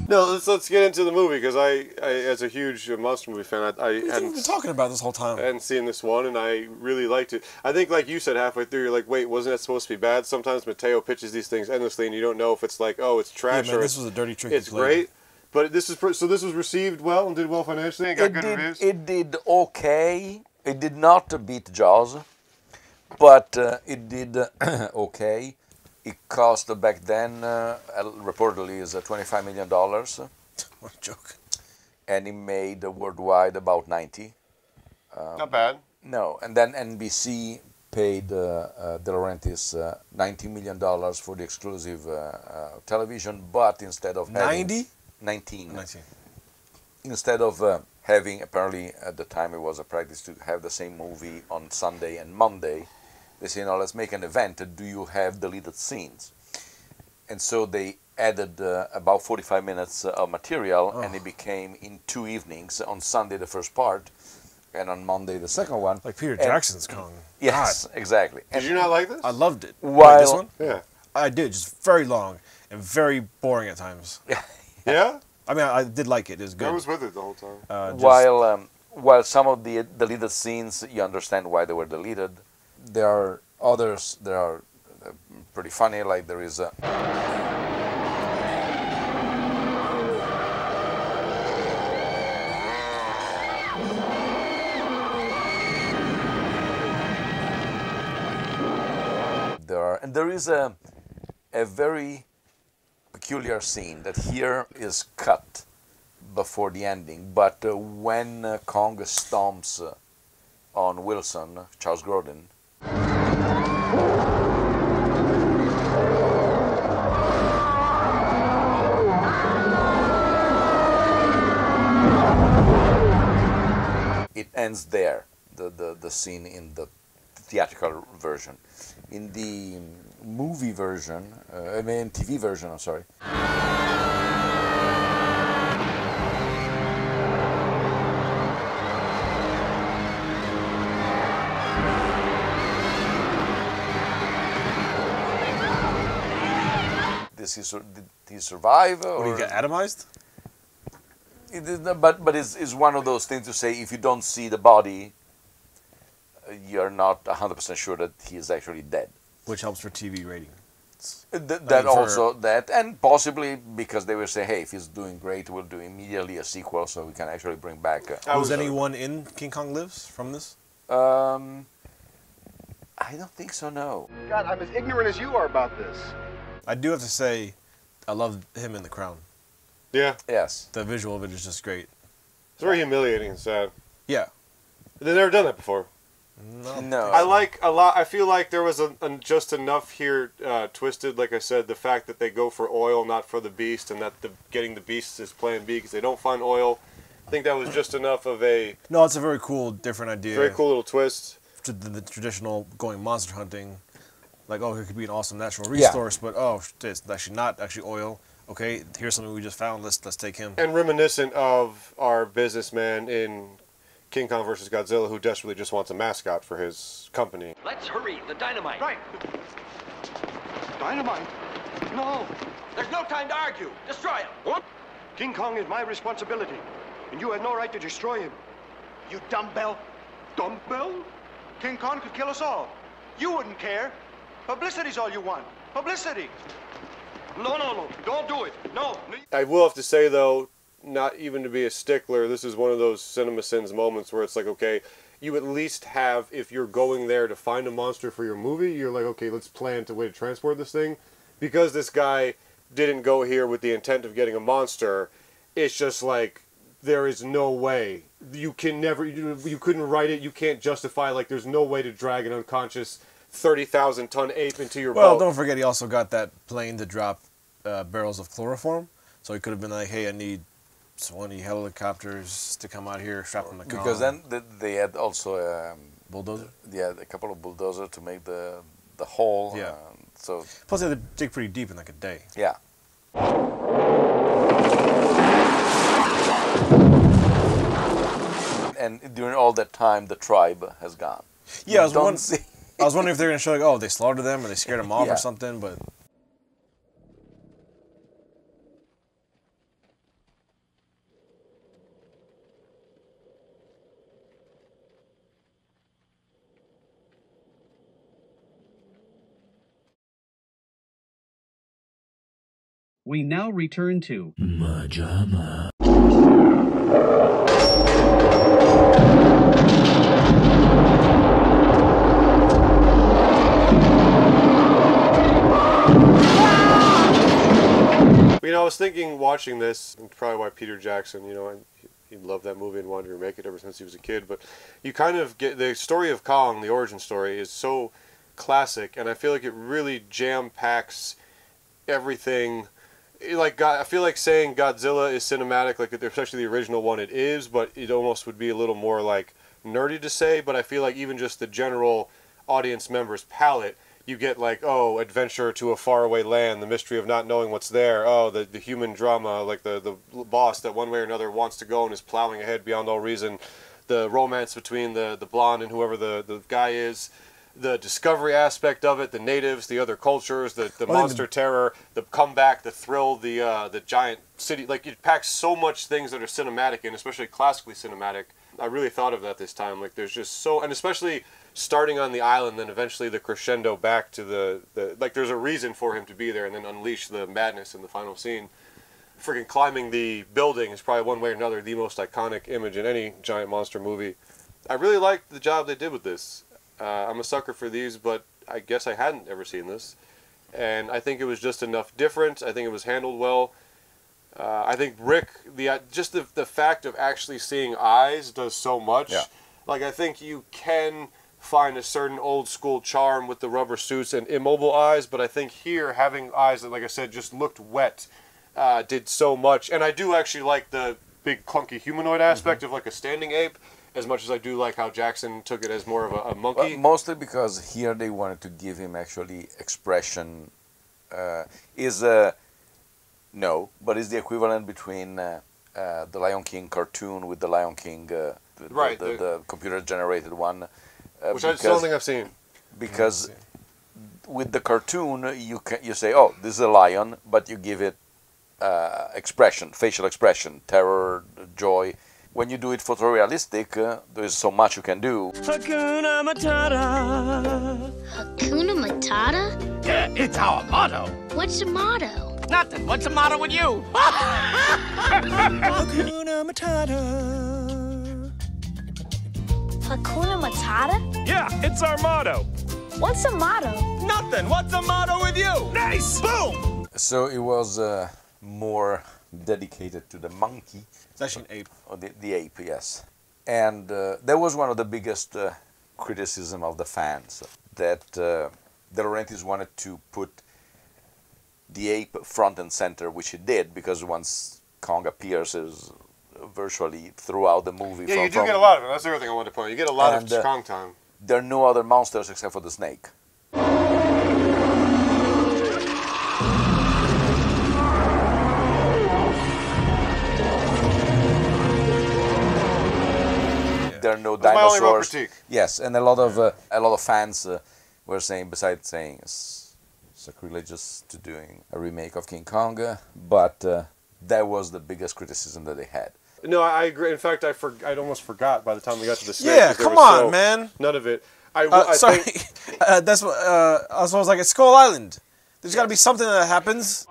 Speaker 5: No, let's let's get into the movie because I, I, as a huge uh, monster movie fan, I, I
Speaker 4: We've
Speaker 5: hadn't
Speaker 4: been talking about this whole time.
Speaker 5: I hadn't seen this one, and I really liked it. I think, like you said halfway through, you're like, "Wait, wasn't that supposed to be bad?" Sometimes Matteo pitches these things endlessly, and you don't know if it's like, "Oh, it's trash,"
Speaker 4: man,
Speaker 5: or
Speaker 4: this was a dirty trick he
Speaker 5: It's
Speaker 4: played.
Speaker 5: great, but this is so. This was received well and did well financially and got
Speaker 10: It
Speaker 5: good
Speaker 10: did,
Speaker 5: reviews.
Speaker 10: it did okay. It did not beat Jaws, but uh, it did uh, okay. It cost uh, back then uh, uh, reportedly is uh, 25 million dollars.
Speaker 4: What a joke.
Speaker 10: And it made uh, worldwide about 90. Um,
Speaker 5: Not bad.
Speaker 10: No, and then NBC paid uh, uh, De Laurentiis uh, 90 million dollars for the exclusive uh, uh, television, but instead of having
Speaker 4: 90?
Speaker 10: 19,
Speaker 4: 19.
Speaker 10: instead of uh, having apparently at the time it was a practice to have the same movie on Sunday and Monday, they say, "No, let's make an event. Do you have deleted scenes?" And so they added uh, about 45 minutes uh, of material, and it became in two evenings. On Sunday, the first part, and on Monday, the second one.
Speaker 4: Like Peter
Speaker 10: And-
Speaker 4: Jackson's Kong.
Speaker 10: Yes, exactly.
Speaker 5: Did you not like this?
Speaker 4: I loved it.
Speaker 10: While-
Speaker 4: Wait, this one?
Speaker 5: Yeah.
Speaker 4: I did. Just very long and very boring at times.
Speaker 5: Yeah.
Speaker 4: I mean, I did like it. It was good.
Speaker 5: I was with it the whole time.
Speaker 4: Uh, just-
Speaker 10: while um, while some of the deleted scenes you understand why they were deleted, there are others that are uh, pretty funny. Like there is a there are and there is a a very peculiar scene that here is cut before the ending, but uh, when uh, Kong stomps uh, on Wilson, Charles Grodin, it ends there, the, the, the scene in the theatrical version. In the movie version, uh, I mean TV version, I'm sorry, Does he, did he survive?
Speaker 4: What, did
Speaker 10: or-
Speaker 4: he get atomized?
Speaker 10: It is but but it's, it's one of those things to say if you don't see the body, you're not 100% sure that he is actually dead.
Speaker 4: Which helps for TV ratings.
Speaker 10: Uh, Th-
Speaker 4: I
Speaker 10: that
Speaker 4: mean, for-
Speaker 10: also that and possibly because they will say, hey, if he's doing great, we'll do immediately a sequel, so we can actually bring back. Uh,
Speaker 4: Was anyone in King Kong Lives from this?
Speaker 10: Um, I don't think so. No.
Speaker 9: God, I'm as ignorant as you are about this.
Speaker 4: I do have to say, I love him in The Crown.
Speaker 5: Yeah.
Speaker 10: Yes.
Speaker 4: The visual of it is just great.
Speaker 5: It's very humiliating and sad.
Speaker 4: Yeah.
Speaker 5: They've never done that before.
Speaker 4: No.
Speaker 10: No.
Speaker 5: I like a lot. I feel like there was a, a- just enough here uh, twisted. Like I said, the fact that they go for oil, not for the beast, and that the getting the beast is Plan B because they don't find oil. I think that was just enough of a
Speaker 4: No, it's a very cool, different idea.
Speaker 5: very cool little twist.
Speaker 4: To the, the traditional going monster hunting, like oh, it could be an awesome natural
Speaker 10: Yeah.
Speaker 4: resource, but oh, sh- it's actually not actually oil. Okay, here's something we just found. Let's let's take him.
Speaker 5: And reminiscent of our businessman in King Kong versus Godzilla, who desperately just wants a mascot for his company.
Speaker 17: Let's hurry. The dynamite.
Speaker 15: Right. Dynamite? No.
Speaker 17: There's no time to argue. Destroy him. What?
Speaker 15: King Kong is my responsibility, and you have no right to destroy him. You dumbbell. Dumbbell? King Kong could kill us all. You wouldn't care. Publicity's all you want. Publicity. No, no, no. Don't do it. No. no.
Speaker 5: I will have to say though, not even to be a stickler, this is one of those cinema sins moments where it's like, okay, you at least have if you're going there to find a monster for your movie, you're like, okay, let's plan to way to transport this thing, because this guy didn't go here with the intent of getting a monster. It's just like there is no way you can never you, you couldn't write it. You can't justify like there's no way to drag an unconscious thirty thousand ton ape into your
Speaker 4: Well,
Speaker 5: boat.
Speaker 4: don't forget he also got that plane to drop uh, barrels of chloroform, so he could have been like, hey, I need 20 helicopters to come out here, strap them to
Speaker 10: Because then they had also um,
Speaker 4: bulldozer.
Speaker 10: Yeah, a couple of bulldozers to make the the hole.
Speaker 4: Yeah.
Speaker 10: um, so
Speaker 4: Plus, they had to dig pretty deep in like a day.
Speaker 10: yeah. and during all that time, the tribe has gone.
Speaker 4: Yeah, I was,
Speaker 10: Don't
Speaker 4: won-
Speaker 10: see-
Speaker 4: I was wondering if they're gonna show like, oh, they slaughtered them or they scared them off
Speaker 10: Yeah.
Speaker 4: or something, but
Speaker 13: We now return to
Speaker 3: Majama.
Speaker 5: You know, I was thinking watching this, and probably why Peter Jackson, you know, and he- he loved that movie and wanted to remake it ever since he was a kid. But you kind of get the story of Kong, the origin story, is so classic, and I feel like it really jam packs everything. Like God, I feel like saying Godzilla is cinematic, like especially the original one, it is, but it almost would be a little more like nerdy to say. But I feel like even just the general audience member's palette you get like oh adventure to a faraway land the mystery of not knowing what's there oh the, the human drama like the, the boss that one way or another wants to go and is plowing ahead beyond all reason the romance between the, the blonde and whoever the, the guy is the discovery aspect of it the natives the other cultures the, the
Speaker 4: Well, I think
Speaker 5: monster terror the comeback the thrill the uh, the giant city like it packs so much things that are cinematic and especially classically cinematic i really thought of that this time like there's just so and especially starting on the island, then eventually the crescendo back to the, the like. There's a reason for him to be there, and then unleash the madness in the final scene. Freaking climbing the building is probably one way or another the most iconic image in any giant monster movie. I really liked the job they did with this. Uh, I'm a sucker for these, but I guess I hadn't ever seen this, and I think it was just enough different. I think it was handled well. Uh, I think Rick, the uh, just the the fact of actually seeing eyes does so much.
Speaker 10: Yeah.
Speaker 5: Like I think you can find a certain old school charm with the rubber suits and immobile eyes, but I think here having eyes that, like I said, just looked wet, uh, did so much. And I do actually like the big clunky humanoid aspect of like a standing ape, as much as I do like how Jackson took it as more of a, a monkey.
Speaker 10: Well, mostly because here they wanted to give him actually expression. Uh, is uh, no, but is the equivalent between uh, uh, the Lion King cartoon with the Lion King, uh, the, the-
Speaker 5: Right,
Speaker 10: the,
Speaker 5: the-
Speaker 10: the computer generated one. Uh,
Speaker 5: Which I still don't think I've seen.
Speaker 10: Because with the cartoon, you can you say, "Oh, this is a lion," but you give it uh, expression, facial expression, terror, joy. When you do it photorealistic, uh, there's so much you can do.
Speaker 6: Hakuna Matata.
Speaker 19: Hakuna Matata?
Speaker 6: Yeah, it's our motto.
Speaker 19: What's the motto?
Speaker 6: Nothing. What's the motto with you?
Speaker 19: Hakuna Matata. Hakuna Matata?
Speaker 6: Yeah, it's our motto.
Speaker 19: What's the motto?
Speaker 6: Nothing. What's the motto with you? Nice. Boom.
Speaker 10: So it was uh, more dedicated to the monkey.
Speaker 4: It's actually an ape.
Speaker 10: Or the, the ape, yes. And uh, that was one of the biggest uh, criticism of the fans that uh, De Laurentiis wanted to put the ape front and center, which he did because once Kong appears, is virtually throughout the movie.
Speaker 5: Yeah,
Speaker 10: from,
Speaker 5: you do
Speaker 10: from-
Speaker 5: get a lot of it. That's the other thing I wanted to point. out. You get a lot
Speaker 10: And,
Speaker 5: of
Speaker 10: uh,
Speaker 5: Kong time.
Speaker 10: There are no other monsters except for the snake. There are no
Speaker 5: That's my only real
Speaker 10: dinosaurs.
Speaker 5: critique.
Speaker 10: Yes, and a lot of uh, a lot of fans uh, were saying, besides saying it's sacrilegious to doing a remake of King Kong, uh, but uh, that was the biggest criticism that they had.
Speaker 5: No, I I agree. In fact, I for, I'd almost forgot by the time we got to the snake.
Speaker 4: Yeah,
Speaker 5: 'cause there
Speaker 4: come
Speaker 5: was
Speaker 4: on,
Speaker 5: so-
Speaker 4: man.
Speaker 5: None of it. I,
Speaker 4: Uh,
Speaker 5: I
Speaker 4: sorry,
Speaker 5: think-
Speaker 4: uh, that's what. Uh, I was like, it's Skull Island. There's got to be something that happens.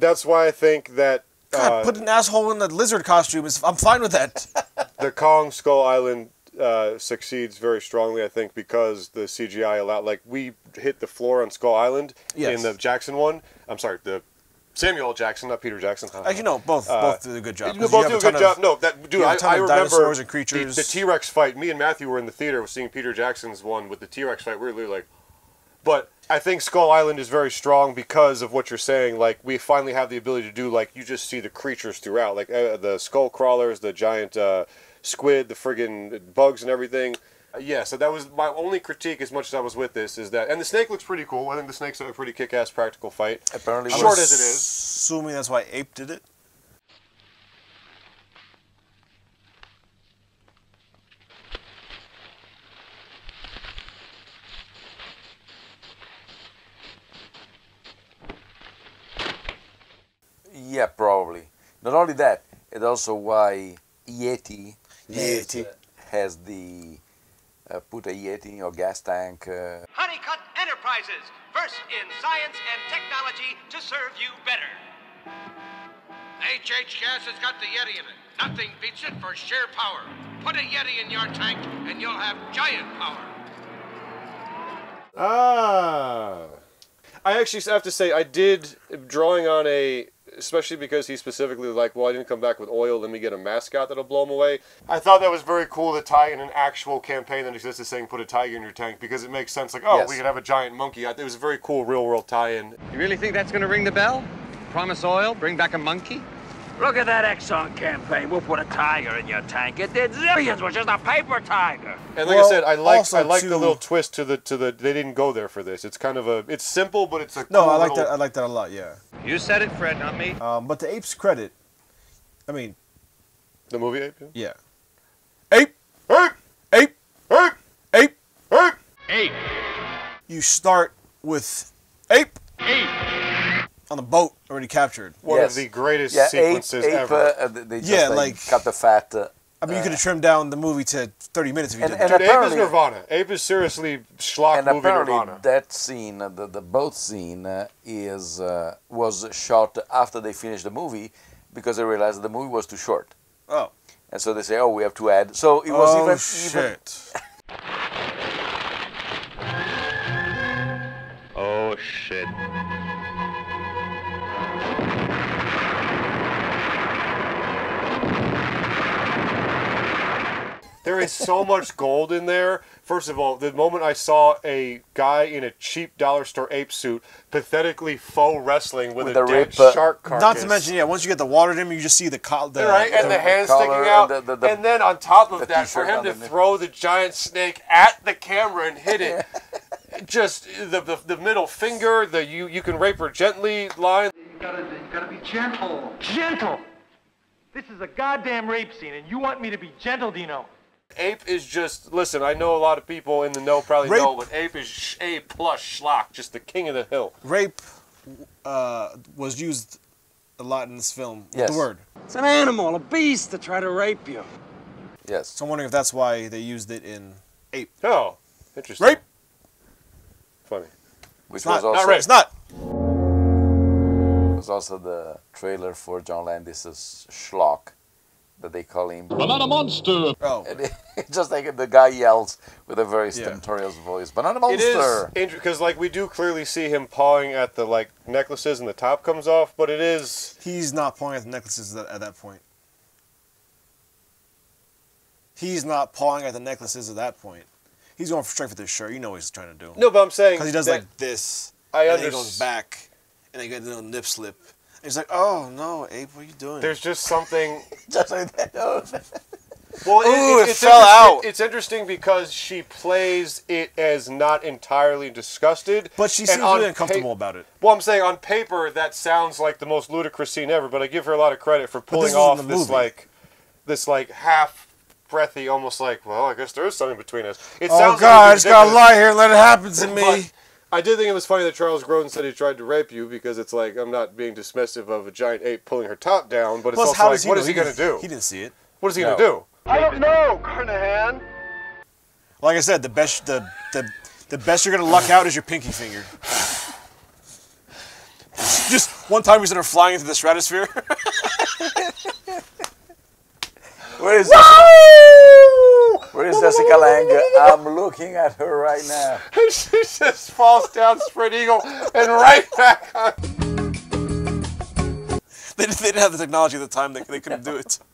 Speaker 5: That's why I think that
Speaker 4: God,
Speaker 5: uh,
Speaker 4: put an asshole in the lizard costume. Is I'm fine with that.
Speaker 5: the Kong Skull Island uh, succeeds very strongly. I think because the CGI allowed, like we hit the floor on Skull Island
Speaker 4: Yes.
Speaker 5: in the Jackson one. I'm sorry, the Samuel Jackson, not Peter Jackson.
Speaker 4: Actually, no, both
Speaker 5: Uh,
Speaker 4: both did a good job.
Speaker 5: Both
Speaker 4: did
Speaker 5: a good
Speaker 4: of-
Speaker 5: job. No, that dude,
Speaker 4: you
Speaker 5: I, I remember
Speaker 4: and
Speaker 5: the-
Speaker 4: creatures.
Speaker 5: The T Rex fight. Me and Matthew were in the theater seeing Peter Jackson's one with the T Rex fight. We were literally like, but I think Skull Island is very strong because of what you're saying. Like we finally have the ability to do like you just see the creatures throughout, like uh, the skull crawlers, the giant uh, squid, the friggin' bugs and everything. Uh, yeah, so that was my only critique as much as I was with this is that, and the snake looks pretty cool. I think the snake's a pretty kick-ass practical fight.
Speaker 10: Apparently,
Speaker 5: short as it is.
Speaker 4: Assuming that's why Ape did it.
Speaker 10: Yeah, probably. Not only that, it's also why Yeti,
Speaker 4: Yeti.
Speaker 10: has the uh, put a Yeti in your gas tank. Uh,
Speaker 20: Honeycut Enterprises, first in science and technology to serve you better.
Speaker 21: HH Gas has got the Yeti in it. Nothing beats it for sheer power. Put a Yeti in your tank and you'll have giant power.
Speaker 5: Ah. I actually have to say, I did, drawing on a, especially because he specifically like, well, I didn't come back with oil, let me get a mascot that'll blow him away. I thought that was very cool to tie in an actual campaign that exists as saying put a tiger in your tank because it makes sense, like, oh,
Speaker 10: Yes.
Speaker 5: we could have a giant monkey. It was a very cool real world tie in.
Speaker 17: You really think that's gonna ring the bell? Promise oil, bring back a monkey?
Speaker 6: Look at that Exxon campaign. We'll put a tiger in your tank. It did zillions with just a paper tiger.
Speaker 5: And like
Speaker 4: Well,
Speaker 5: I said, I like I like the little twist to the to the. They didn't go there for this. It's kind of a. It's simple, but it's a.
Speaker 4: No,
Speaker 5: cool
Speaker 4: I like
Speaker 5: little-
Speaker 4: that. I like that a lot. Yeah.
Speaker 17: You said it, Fred, not me.
Speaker 4: Um, but the ape's credit. I mean,
Speaker 5: The movie Ape.
Speaker 4: yeah. Ape.
Speaker 5: Ape.
Speaker 4: Ape.
Speaker 5: Ape.
Speaker 4: Ape.
Speaker 5: Ape.
Speaker 17: Ape.
Speaker 4: You start with ape
Speaker 17: Ape.
Speaker 4: on the boat already captured.
Speaker 5: One
Speaker 10: yes.
Speaker 5: of the greatest
Speaker 10: yeah,
Speaker 5: sequences
Speaker 10: ape, ape,
Speaker 5: ever.
Speaker 10: Uh, they just,
Speaker 4: Yeah,
Speaker 10: like,
Speaker 4: like-
Speaker 10: cut the fat. Uh,
Speaker 4: I mean, you
Speaker 10: uh,
Speaker 4: could have trimmed down the movie to 30 minutes if you
Speaker 10: And-
Speaker 4: did
Speaker 10: and
Speaker 4: that.
Speaker 5: Dude, Ape is Nirvana. Ape is seriously schlock
Speaker 10: and
Speaker 5: movie
Speaker 10: apparently
Speaker 5: Nirvana.
Speaker 10: that scene, uh, the, the boat scene, uh, is uh, was shot after they finished the movie because they realized that the movie was too short.
Speaker 4: Oh.
Speaker 10: And so they say, oh, we have to add. So it was
Speaker 4: oh,
Speaker 10: even, even
Speaker 4: shit.
Speaker 17: Oh, shit.
Speaker 5: There is so much gold in there. First of all, the moment I saw a guy in a cheap dollar store ape suit pathetically faux wrestling with,
Speaker 10: With
Speaker 5: a
Speaker 10: the
Speaker 5: dead
Speaker 10: rip, uh,
Speaker 5: shark carcass.
Speaker 4: Not to mention, yeah, once you get the water in him, you just see the col- the
Speaker 5: right, and the, hands sticking out,
Speaker 10: and the- the- the-
Speaker 5: and then on top of that, for him to throw the giant snake at the camera and hit it, just the, the the middle finger, the you you can rape her gently line.
Speaker 21: You gotta, you gotta be gentle.
Speaker 22: Gentle. This is a goddamn rape scene, and you want me to be gentle, Dino?
Speaker 5: Ape is just listen. I know a lot of people in the know probably
Speaker 4: Rape-
Speaker 5: know, but Ape is sh- A plus schlock, just the king of the hill.
Speaker 4: rape uh, was used a lot in this film.
Speaker 10: Yes.
Speaker 4: The word.
Speaker 6: It's an animal, a beast to try to rape you.
Speaker 10: yes.
Speaker 4: So I'm wondering if that's why they used it in ape.
Speaker 5: Oh, interesting.
Speaker 4: Rape.
Speaker 5: Funny.
Speaker 10: Which
Speaker 4: It's
Speaker 10: was
Speaker 4: not,
Speaker 10: also
Speaker 4: not rape. It's not.
Speaker 10: It was also the trailer for John Landis's Schlock, that they call him.
Speaker 3: Banana monster.
Speaker 4: Oh.
Speaker 10: It- just like the guy yells with a very
Speaker 4: Yeah.
Speaker 10: stentorious voice, "Banana Monster!
Speaker 5: It is
Speaker 10: monster!"
Speaker 5: because like we do clearly see him pawing at the like necklaces and the top comes off, but it is
Speaker 4: He's not pawing at the necklaces at, at that point. He's not pawing at the necklaces at that point. He's going straight for this shirt. You know what he's trying to do.
Speaker 5: no. But I'm saying
Speaker 4: Because he does like this.
Speaker 5: I
Speaker 4: and then he goes back. And they get a little nip slip. He's like, oh, no, Abe, what are you doing?
Speaker 5: There's just something.
Speaker 10: just like that. Oh.
Speaker 5: Well,
Speaker 4: Ooh, it
Speaker 5: it's
Speaker 4: fell
Speaker 5: interesting-
Speaker 4: out.
Speaker 5: It's interesting because she plays it as not entirely disgusted,
Speaker 4: but she seems really uncomfortable about it.
Speaker 5: Well, I'm saying on paper that sounds like the most ludicrous scene ever, but I give her a lot of credit for pulling
Speaker 4: in
Speaker 5: off this
Speaker 4: movie.
Speaker 5: like, this like half breathy, almost like, well, I guess there is something between us. It
Speaker 4: oh,
Speaker 5: sounds
Speaker 4: God, I
Speaker 5: like
Speaker 4: just got to lie here and let it happen to me.
Speaker 5: But I did think it was funny that Charles Grodin said he tried to rape you because it's like I'm not being dismissive of a giant ape pulling her top down, but it's
Speaker 4: Plus,
Speaker 5: also
Speaker 4: how
Speaker 5: like,
Speaker 4: does he
Speaker 5: what
Speaker 4: know?
Speaker 5: is he,
Speaker 4: He
Speaker 5: gonna do?
Speaker 4: He didn't see it.
Speaker 5: What is he
Speaker 10: No.
Speaker 5: gonna do?
Speaker 15: I don't know, Carnahan.
Speaker 4: Like I said, the best the the, the best you're gonna luck out is your pinky finger. Just one time we started flying into the stratosphere.
Speaker 10: what is Where is Where is Jessica Lange? I'm looking at her right now.
Speaker 5: she just falls down spread eagle and right back on.
Speaker 4: they, they didn't have the technology at the time; they, they couldn't do it.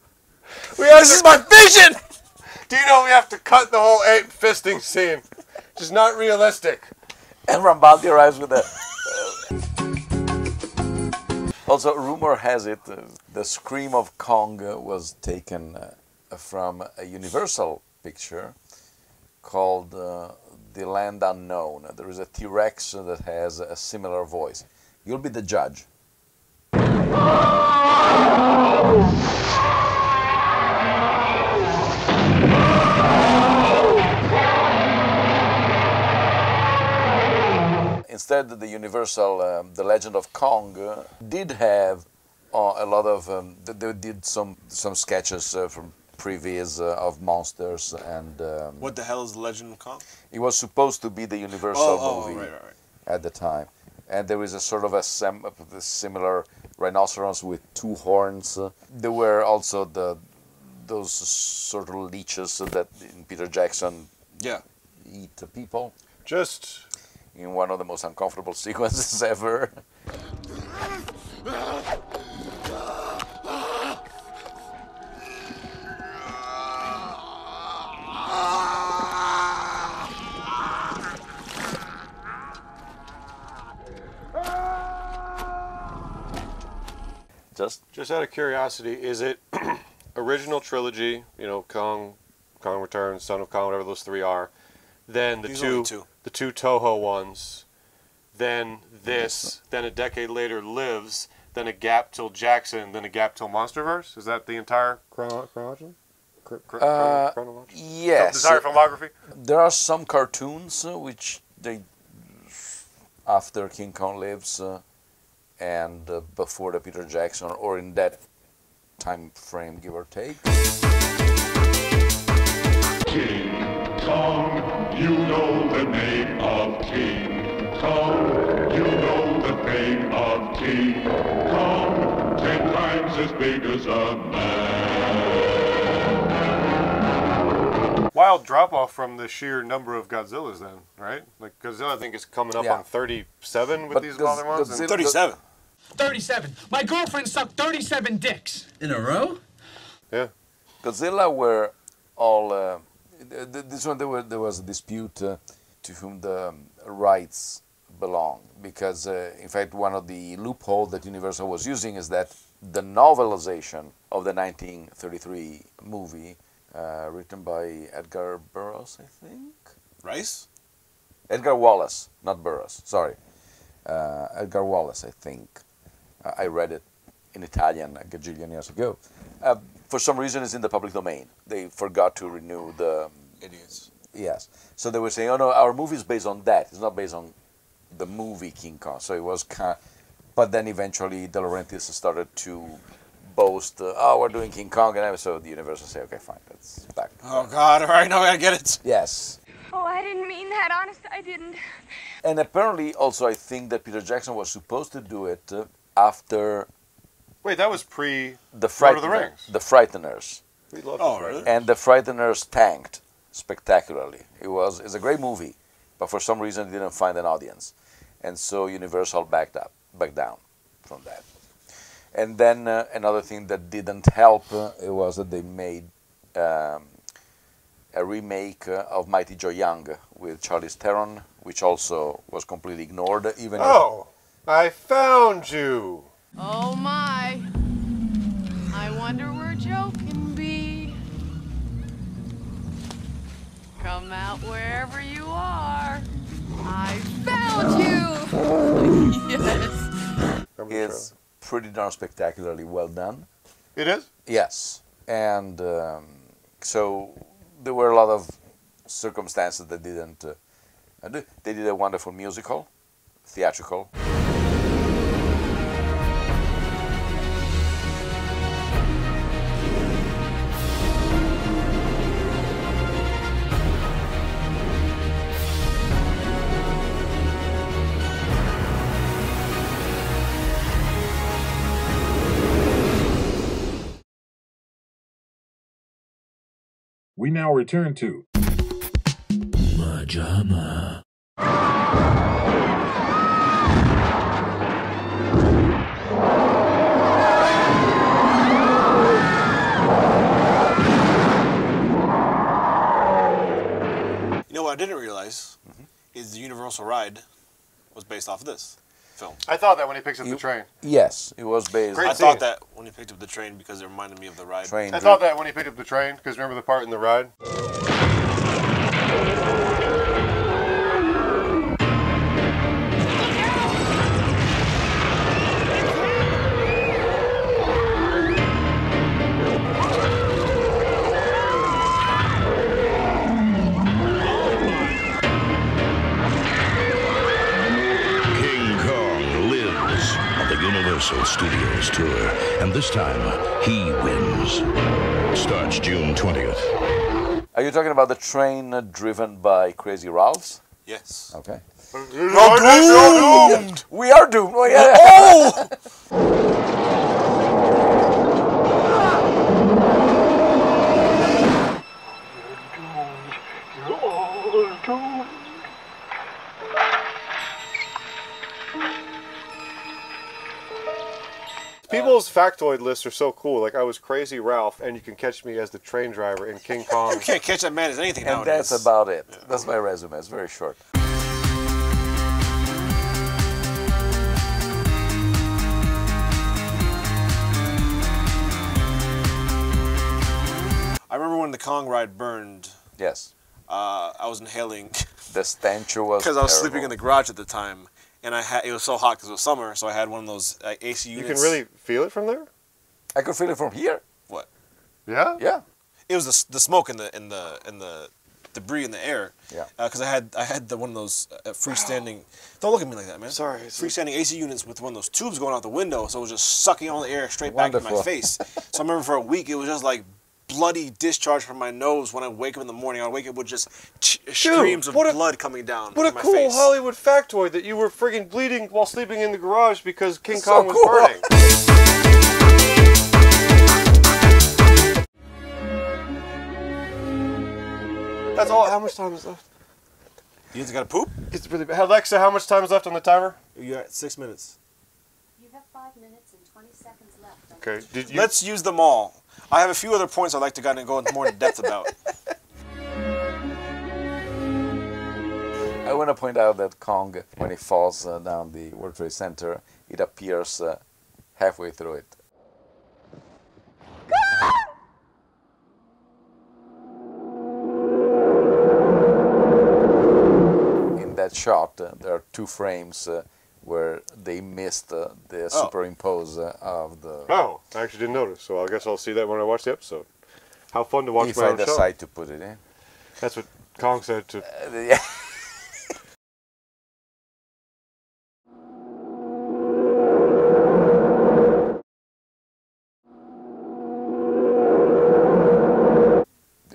Speaker 5: We have
Speaker 4: This
Speaker 5: to-
Speaker 4: is my vision.
Speaker 5: Do you know we have to cut the whole ape fisting scene? Just not realistic.
Speaker 10: And Rambaldi arrives with a. also, rumor has it uh, the Scream of Kong uh, was taken uh, from a Universal picture called uh, The Land Unknown. There is a T Rex that has a similar voice. You'll be the judge. Instead, the Universal, um, The Legend of Kong, uh, did have uh, a lot of. Um, th- they did some some sketches uh, from previous uh, of monsters and. Um,
Speaker 4: What the hell is Legend of Kong?
Speaker 10: it was supposed to be the Universal
Speaker 4: Oh, oh,
Speaker 10: movie
Speaker 4: right, right, right.
Speaker 10: at the time, and there is a sort of a, sem- a similar rhinoceros with two horns. There were also the those sort of leeches that in Peter Jackson
Speaker 4: Yeah.
Speaker 10: eat the people.
Speaker 5: Just
Speaker 10: in one of the most uncomfortable sequences ever. Just
Speaker 5: just out of curiosity, is it original trilogy? You know, Kong, Kong Returns, Son of Kong, whatever those three are. Then the two,
Speaker 4: two.
Speaker 5: the two Toho ones. Then this. Then a decade later, Lives. Then a gap till Jackson. Then a gap till MonsterVerse. Is that the entire chrono- chronology? Chro- chro-
Speaker 10: Uh, yes.
Speaker 5: The entire filmography.
Speaker 10: There are some cartoons uh, which they, after King Kong lives, uh, and uh, before the Peter Jackson, or in that time frame, give or take.
Speaker 23: King Kong, you know the name of King Kong. You know the fame of King Kong. Ten times as big as a man.
Speaker 5: Wild drop off from the sheer number of Godzillas, then, right? Like Godzilla, I think is coming up
Speaker 10: Yeah.
Speaker 5: on 37 with
Speaker 10: But
Speaker 5: these
Speaker 10: Goz-
Speaker 5: other ones.
Speaker 10: Godzilla-
Speaker 5: and-
Speaker 4: 37.
Speaker 24: 37. My girlfriend sucked 37 dicks.
Speaker 10: In a row?
Speaker 5: Yeah.
Speaker 10: Godzilla were all. Uh, th- th- this one there, were, there was a dispute uh, to whom the um, rights belong because, uh, in fact, one of the loopholes that Universal was using is that the novelization of the 1933 movie, uh, written by Edgar Burroughs, I think.
Speaker 4: Rice?
Speaker 10: Edgar Wallace, not Burroughs. Sorry, uh, Edgar Wallace, I think. I read it in Italian a gajillion years ago. Uh, for some reason, it's in the public domain. They forgot to renew the.
Speaker 4: Idiots.
Speaker 10: Yes. So they were saying, "Oh no, our movie is based on that. It's not based on the movie King Kong." So it was kind. but then eventually, De Laurentiis started to boast, uh, "Oh, we're doing King Kong," and so the Universal say, "Okay, fine, that's back."
Speaker 4: Oh God! All right, now I get it.
Speaker 10: Yes.
Speaker 7: Oh, I didn't mean that. Honest, I didn't.
Speaker 10: And apparently, also, I think that Peter Jackson was supposed to do it uh, after
Speaker 5: Wait, that was pre
Speaker 10: the
Speaker 5: Lord of the Rings.
Speaker 10: The Frighteners.
Speaker 5: We love
Speaker 4: Oh,
Speaker 5: the
Speaker 4: really?
Speaker 10: And the Frighteners tanked spectacularly. It was it's a great movie, but for some reason it didn't find an audience, and so Universal backed up, backed down from that. And then uh, another thing that didn't help uh, it was that they made um, a remake uh, of Mighty Joe Young with Charlize Theron, which also was completely ignored. Even if-
Speaker 5: Oh, I found you.
Speaker 25: Oh my. I wonder where Joe can be. Come out wherever you are. I found you! yes.
Speaker 10: It's pretty darn spectacularly well done.
Speaker 5: It is?
Speaker 10: Yes. And um, so there were a lot of circumstances that didn't. Uh, they did a wonderful musical, theatrical.
Speaker 23: We now return to
Speaker 3: Majama.
Speaker 4: You know what I didn't realize is the Universal ride was based off of this film.
Speaker 5: I thought that when he picks up the train.
Speaker 10: Yes, it was based.
Speaker 4: I thought that when he picked up the train because it reminded me of the ride.
Speaker 10: Train
Speaker 5: I thought that when he picked up the train, because remember the part in the ride?
Speaker 10: You talking about the train uh, driven by Crazy Ralphs?
Speaker 4: Yes.
Speaker 10: Okay.
Speaker 4: You're doomed!
Speaker 10: We are doomed. Oh, yeah.
Speaker 4: Oh!
Speaker 5: People's factoid lists are so cool. Like I was Crazy Ralph, and you can catch me as the train driver in King Kong.
Speaker 4: You can't catch that man as anything
Speaker 10: And
Speaker 4: nowadays.
Speaker 10: that's about it. That's my resume. It's very short.
Speaker 4: I remember when the Kong ride burned.
Speaker 10: Yes.
Speaker 4: Uh, I was inhaling
Speaker 10: The stench was
Speaker 4: because I was
Speaker 10: terrible.
Speaker 4: sleeping in the garage at the time, and I had it was so hot because it was summer, so I had one of those uh, AC units.
Speaker 5: You can really feel it from there.
Speaker 10: I could feel it from here.
Speaker 4: What?
Speaker 5: Yeah.
Speaker 10: Yeah.
Speaker 4: It was the, the smoke and the and the and the debris in the air.
Speaker 10: Yeah.
Speaker 4: Because I had I had the one of those uh, freestanding. Don't look at me like that, man.
Speaker 5: Sorry.
Speaker 4: Freestanding AC units with one of those tubes going out the window, so it was just sucking all the air straight back in my face. so I remember for a week it was just like bloody discharge from my nose when I wake up in the morning. I wake up with just ch- streams of
Speaker 5: what a-
Speaker 4: blood coming down
Speaker 5: What a cool
Speaker 4: face.
Speaker 5: Hollywood factoid that you were friggin' bleeding while sleeping in the garage because King
Speaker 10: That's so
Speaker 5: Kong was
Speaker 10: cool.
Speaker 5: burning. That's all. How much time is left?
Speaker 4: You just gotta poop.
Speaker 5: It's really bad. Alexa, how much time is left on the timer?
Speaker 4: You're at six minutes.
Speaker 26: You have five minutes and 20 seconds left.
Speaker 5: Okay. Did you?
Speaker 4: Let's use them all. I have a few other points I'd like to go go into more in depth about.
Speaker 10: I want to point out that Kong, when he falls uh, down the World Trade Center, it appears uh, halfway through it. In that shot, uh, there are two frames uh, where they missed uh, the superimpose uh, of the.
Speaker 5: Oh, I actually didn't notice. So I guess I'll see that when I watch the episode. How fun to watch
Speaker 10: if
Speaker 5: my
Speaker 10: I
Speaker 5: own show.
Speaker 10: decide to put it in.
Speaker 5: That's what Kong said to.
Speaker 10: Uh, yeah.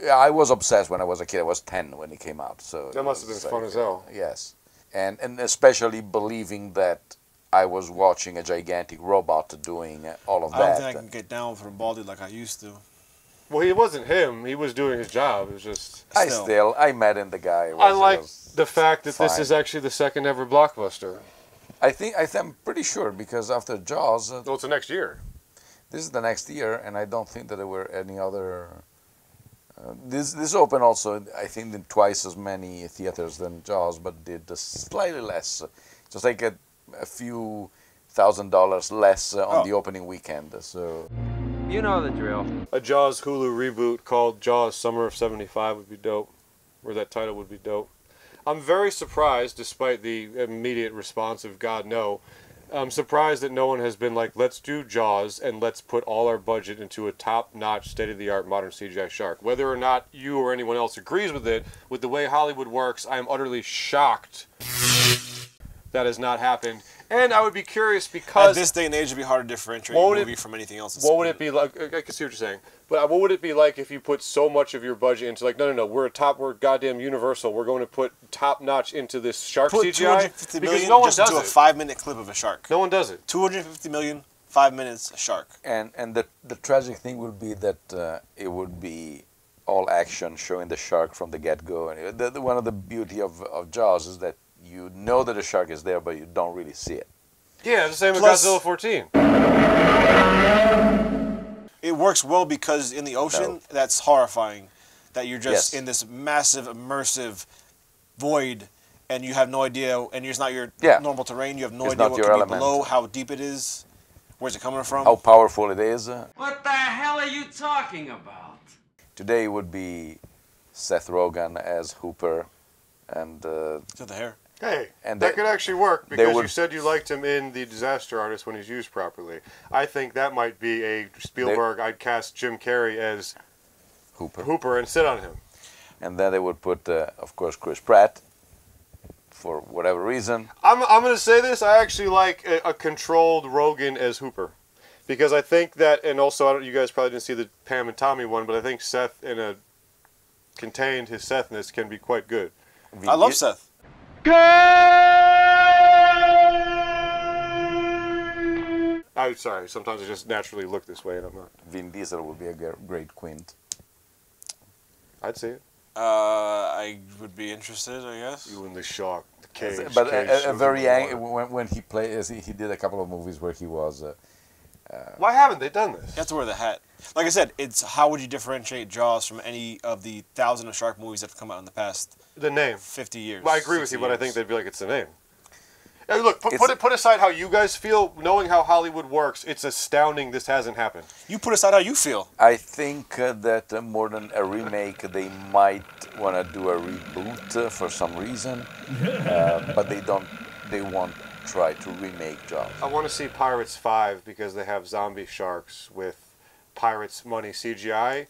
Speaker 10: Yeah, I was obsessed when I was a kid. I was 10 when it came out. So
Speaker 5: That must have been fun as hell.
Speaker 10: Yes. And and especially believing that I was watching a gigantic robot doing all of that.
Speaker 4: I don't think I can get down from Baldy like I used to.
Speaker 5: Well, he wasn't him. He was doing his job. It was just.
Speaker 10: I still, I met in the guy.
Speaker 5: I like
Speaker 10: was
Speaker 5: the fact that this is actually the second ever blockbuster.
Speaker 10: I think I th- I'm pretty sure because after Jaws, uh,
Speaker 5: Well, it's the next year.
Speaker 10: this is the next year, and I don't think that there were any other. Uh, this this opened also, I think, in twice as many theaters than Jaws, but did uh, slightly less, just like a, a few thousand dollars less uh, on
Speaker 5: Oh.
Speaker 10: the opening weekend. So
Speaker 5: You know the drill. A Jaws Hulu reboot called Jaws Summer of 75 would be dope. Or that title would be dope. I'm very surprised, despite the immediate response of God no. I'm surprised that no one has been like, let's do Jaws and let's put all our budget into a top notch, state of the art modern CGI shark. Whether or not you or anyone else agrees with it, with the way Hollywood works, I am utterly shocked that has not happened. And I would be curious because
Speaker 4: At this day and age, it'd be hard to differentiate
Speaker 5: What
Speaker 4: a
Speaker 5: would it-
Speaker 4: movie from anything else.
Speaker 5: what would it be like? I I can see what you're saying, but uh, what would it be like if you put so much of your budget into like, no, no, no, we're a top, we're goddamn Universal. We're going to put top notch into this shark
Speaker 4: Put
Speaker 5: CGI
Speaker 4: 250
Speaker 5: because
Speaker 4: million
Speaker 5: no one
Speaker 4: just
Speaker 5: does
Speaker 4: into
Speaker 5: it.
Speaker 4: a five-minute clip of a shark.
Speaker 5: No one does it.
Speaker 4: 250 million, five minutes, a shark.
Speaker 10: and and the the tragic thing would be that uh, it would be all action, showing the shark from the get go. And the, the, one of the beauty of of Jaws is that you know that a shark is there, but you don't really see it.
Speaker 5: Yeah, the same
Speaker 4: Plus-
Speaker 5: with Godzilla 14.
Speaker 4: It works well because in the ocean, that's horrifying. That you're just
Speaker 10: Yes.
Speaker 4: in this massive, immersive void, and you have no idea, and it's not your
Speaker 10: Yeah.
Speaker 4: normal terrain. You have no
Speaker 10: It's
Speaker 4: idea
Speaker 10: not
Speaker 4: what
Speaker 10: your
Speaker 4: could be below, how deep it is, where's it coming from.
Speaker 10: How powerful it is.
Speaker 27: What the hell are you talking about?
Speaker 10: Today would be Seth Rogen as Hooper, and uh,
Speaker 4: Got the hair.
Speaker 5: Hey,
Speaker 10: And
Speaker 5: that
Speaker 10: they-
Speaker 5: could actually work
Speaker 10: they
Speaker 5: because you said you liked him in The Disaster Artist when he's used properly. I think that might be a Spielberg. I'd cast Jim Carrey as
Speaker 10: Hooper.
Speaker 5: Hooper and sit on him.
Speaker 10: and then they would put, uh, of course, Chris Pratt for whatever reason.
Speaker 5: I'm, I'm going to say this. I actually like a, a controlled Rogen as Hooper. Because I think that, and also, I don't, you guys probably didn't see the Pam and Tommy one, but I think Seth in a contained, his Sethness can be quite good.
Speaker 4: I love Seth.
Speaker 5: I'm sorry. Sometimes I just naturally look this way, and I'm not.
Speaker 10: Vin Diesel would be a great Quint.
Speaker 5: I'd see it.
Speaker 4: Uh, I would be interested, I guess.
Speaker 5: You in the shark, the cage.
Speaker 10: but
Speaker 5: cage
Speaker 10: a, a, a very
Speaker 5: in
Speaker 10: young, when, when he played, he, he did a couple of movies where he was. Uh,
Speaker 5: Why haven't they done this?
Speaker 4: You have to wear the hat. Like I said, it's how would you differentiate Jaws from any of the thousand of shark movies that have come out in the past
Speaker 5: The name.
Speaker 4: 50 years?
Speaker 5: Well, I agree with
Speaker 4: 60
Speaker 5: you, but I think they'd be like, it's the name. Hey, look, put, put it put aside how you guys feel, knowing how Hollywood works. It's astounding this hasn't happened.
Speaker 4: You put aside how you feel.
Speaker 10: I think uh, that uh, more than a remake, they might want to do a reboot uh, for some reason, uh, but they don't. They won't try to remake Jaws.
Speaker 5: I want to see Pirates Five because they have zombie sharks with Pirates money CGI.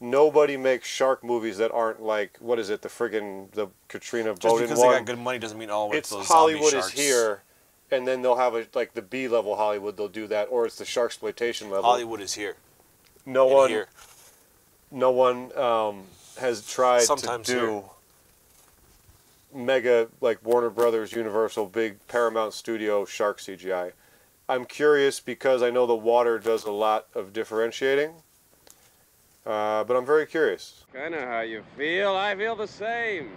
Speaker 5: Nobody makes shark movies that aren't like what is it? The friggin' the Katrina
Speaker 4: Just
Speaker 5: Bowden
Speaker 4: because
Speaker 5: one.
Speaker 4: they got good money doesn't mean oh, all
Speaker 5: it's
Speaker 4: those
Speaker 5: Hollywood
Speaker 4: zombie
Speaker 5: is
Speaker 4: sharks.
Speaker 5: here, and then they'll have a like the B level Hollywood. They'll do that, or it's the shark exploitation level.
Speaker 4: Hollywood is here.
Speaker 5: No
Speaker 4: in
Speaker 5: one,
Speaker 4: here.
Speaker 5: no one um, has tried
Speaker 4: Sometimes
Speaker 5: to do
Speaker 4: here.
Speaker 5: mega like Warner Brothers, Universal, big Paramount Studio shark CGI. I'm curious because I know the water does a lot of differentiating, uh, but I'm very curious.
Speaker 17: Kinda how you feel. I feel the same.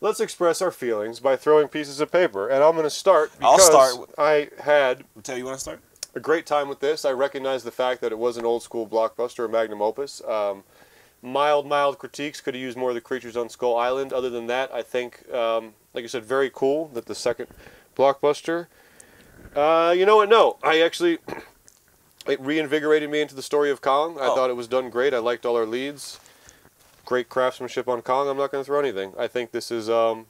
Speaker 5: Let's express our feelings by throwing pieces of paper, and I'm going to start
Speaker 4: I'll start with-
Speaker 5: I had
Speaker 4: Tell you want to start?
Speaker 5: a great time with this. I recognize the fact that it was an old school blockbuster, a magnum opus. Um, mild, mild critiques could have used more of the creatures on Skull Island. Other than that, I think, um, like I said, very cool that the second blockbuster. Uh, you know what? No, I actually it reinvigorated me into the story of Kong. I
Speaker 4: Oh.
Speaker 5: thought it was done great. I liked all our leads. Great craftsmanship on Kong. I'm not going to throw anything. I think this is um,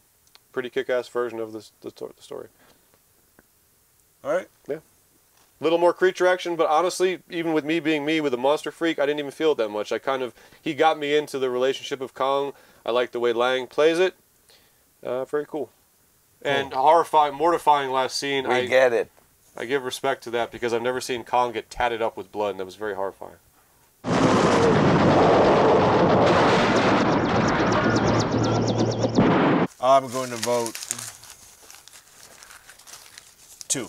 Speaker 5: pretty kick-ass version of this the, the story.
Speaker 4: All right.
Speaker 5: Yeah. A little more creature action, but honestly, even with me being me with a monster freak, I didn't even feel it that much. I kind of he got me into the relationship of Kong. I like the way Lange plays it. Uh, very cool. And horrifying, mortifying last scene.
Speaker 10: We
Speaker 5: I
Speaker 10: get it.
Speaker 5: I give respect to that because I've never seen Kong get tatted up with blood, and that was very horrifying.
Speaker 4: I'm going to vote two.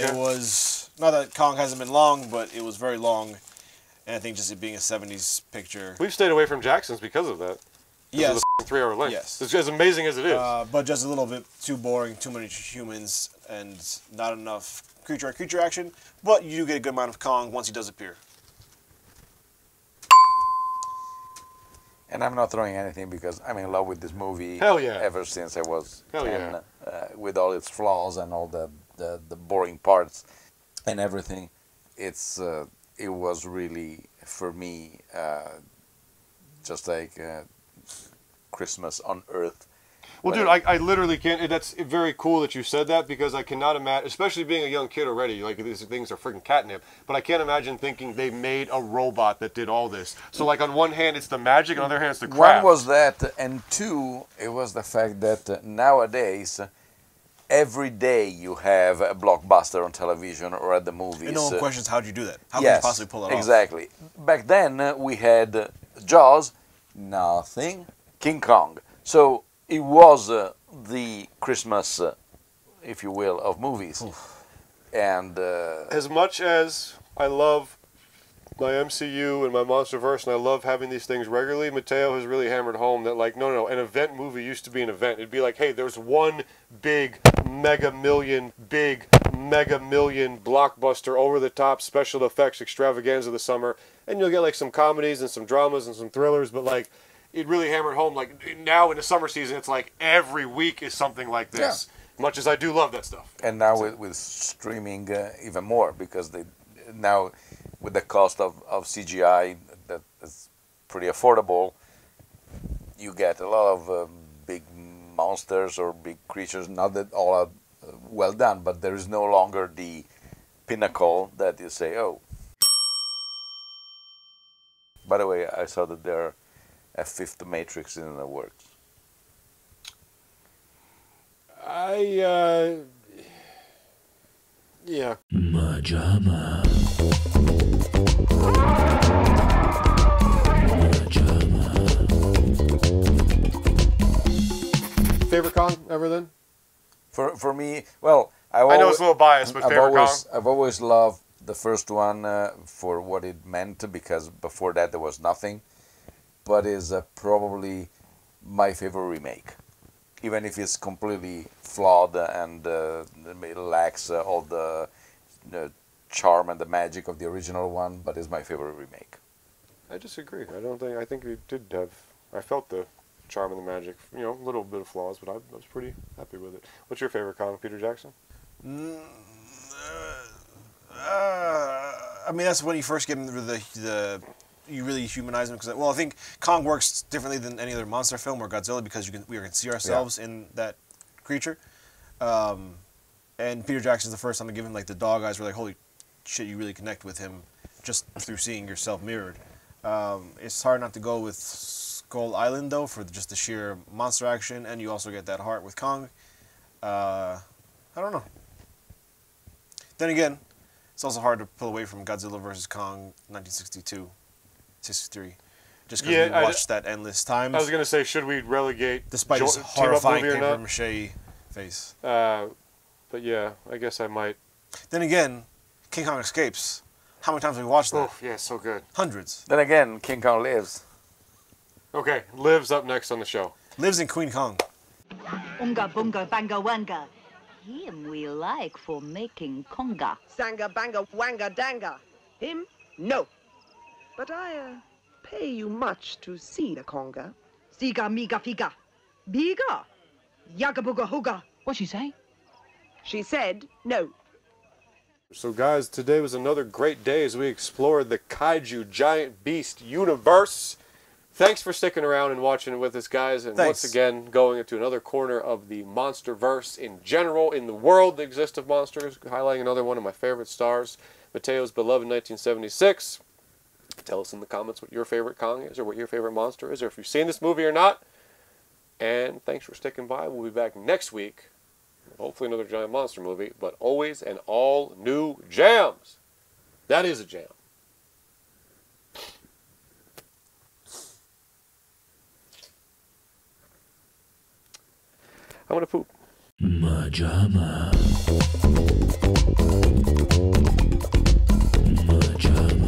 Speaker 4: It was not that Kong hasn't been long, but it was very long, and I think just it being a '70s picture.
Speaker 5: We've stayed away from Jackson's because of that.
Speaker 4: Yes.
Speaker 5: of the three-hour length.
Speaker 4: Yes.
Speaker 5: It's as amazing as it is.
Speaker 4: Uh, but just a little bit too boring, too many humans, and not enough creature creature action. But you do get a good amount of Kong once he does appear.
Speaker 10: And I'm not throwing anything because I'm in love with this movie.
Speaker 5: Hell yeah.
Speaker 10: Ever since I was
Speaker 5: Hell
Speaker 10: 10,
Speaker 5: yeah.
Speaker 10: uh, with all its flaws and all the, the, the boring parts and everything, it's uh, it was really for me uh, just like uh, Christmas on Earth.
Speaker 5: Well,
Speaker 10: When
Speaker 5: dude, I, I literally can't. That's very cool that you said that because I cannot imagine, especially being a young kid already. Like these things are freaking catnip. But I can't imagine thinking they made a robot that did all this. So, like on one hand, it's the magic, on the other hand, it's the craft.
Speaker 10: One was that, and two, it was the fact that uh, nowadays, every day you have a blockbuster on television or at the movies.
Speaker 4: And no one questions how'd you do that? How
Speaker 10: yes,
Speaker 4: could you possibly pull it off?
Speaker 10: Exactly. Back then uh, we had uh, Jaws, nothing, King Kong. So it was uh, the Christmas, uh, if you will, of movies. And uh,
Speaker 5: as much as I love my MCU and my MonsterVerse, and I love having these things regularly, Matteo has really hammered home that like, no, no, no, an event movie used to be an event. It'd be like, hey, there's one big mega million, big mega million blockbuster over the top special effects extravaganza of the summer, and you'll get like some comedies and some dramas and some thrillers, but like. It really hammered home. Like now in the summer season, it's like every week is something like this. Much as I do love that stuff.
Speaker 10: And now with, with streaming, uh, even more because they now with the cost of, of CGI that is pretty affordable, you get a lot of uh, big monsters or big creatures. Not that all are uh, well done, but there is no longer the pinnacle that you say, oh. By the way, I saw that there a fifth Matrix in the works.
Speaker 5: I uh, yeah.
Speaker 3: Majama.
Speaker 5: Favorite Kong ever then?
Speaker 10: For for me, well, I,
Speaker 5: I know it's a little biased, but
Speaker 10: I've
Speaker 5: favorite
Speaker 10: always I've always loved the first one uh, for what it meant because before that there was nothing. But is uh, probably my favorite remake, even if it's completely flawed and uh, it lacks uh, all the uh, charm and the magic of the original one. But it's my favorite remake.
Speaker 5: I disagree. I don't think. I think we did have. I felt the charm and the magic. You know, a little bit of flaws, but I, I was pretty happy with it. What's your favorite Kong, Peter Jackson?
Speaker 4: Mm, uh, I mean, that's when you first get into the the you really humanize him because well, I think Kong works differently than any other monster film or Godzilla because you can we can see ourselves in that creature. Um, and Peter Jackson's the first time to give him like the dog eyes. We're like, holy shit, you really connect with him just through seeing yourself mirrored. Um, it's hard not to go with Skull Island though for just the sheer monster action, and you also get that heart with Kong. Uh, I don't know. Then again, it's also hard to pull away from Godzilla vs Kong 1962, 63, just because
Speaker 5: Yeah,
Speaker 4: we
Speaker 5: I-
Speaker 4: watched that endless times.
Speaker 5: I was gonna say, should we relegate
Speaker 4: despite
Speaker 5: jo-
Speaker 4: his horrifying
Speaker 5: movie
Speaker 4: paper
Speaker 5: not?
Speaker 4: mache face.
Speaker 5: Uh, but yeah, I guess I might.
Speaker 4: Then again, King Kong escapes. How many times have we watched that?
Speaker 5: Oh, yeah, so good.
Speaker 4: Hundreds.
Speaker 10: Then again, King Kong lives.
Speaker 5: Okay, lives up next on the show.
Speaker 4: Lives in Queen Kong.
Speaker 27: Unga bunga banga wanga. Him we like for making conga.
Speaker 28: Sanga banga wanga danga. Him? No. But I uh, pay you much to see the conga.
Speaker 27: Siga miga figa. Biga. Yaga buga huga. What'd she say?
Speaker 28: She said no.
Speaker 5: So, guys, today was another great day as we explored the Kaiju Giant Beast universe. Thanks for sticking around and watching with us, guys. And
Speaker 4: Thanks.
Speaker 5: once again, going into another corner of the monster verse in general, in the world that exists of monsters, highlighting another one of my favorite stars, Matteo's beloved 1976. Tell us in the comments what your favorite Kong is, or what your favorite monster is, or if you've seen this movie or not. And thanks for sticking by. We'll be back next week. Hopefully, another giant monster movie, but always and all new jams. That is a jam. I'm gonna poop.
Speaker 3: Majama. Majama.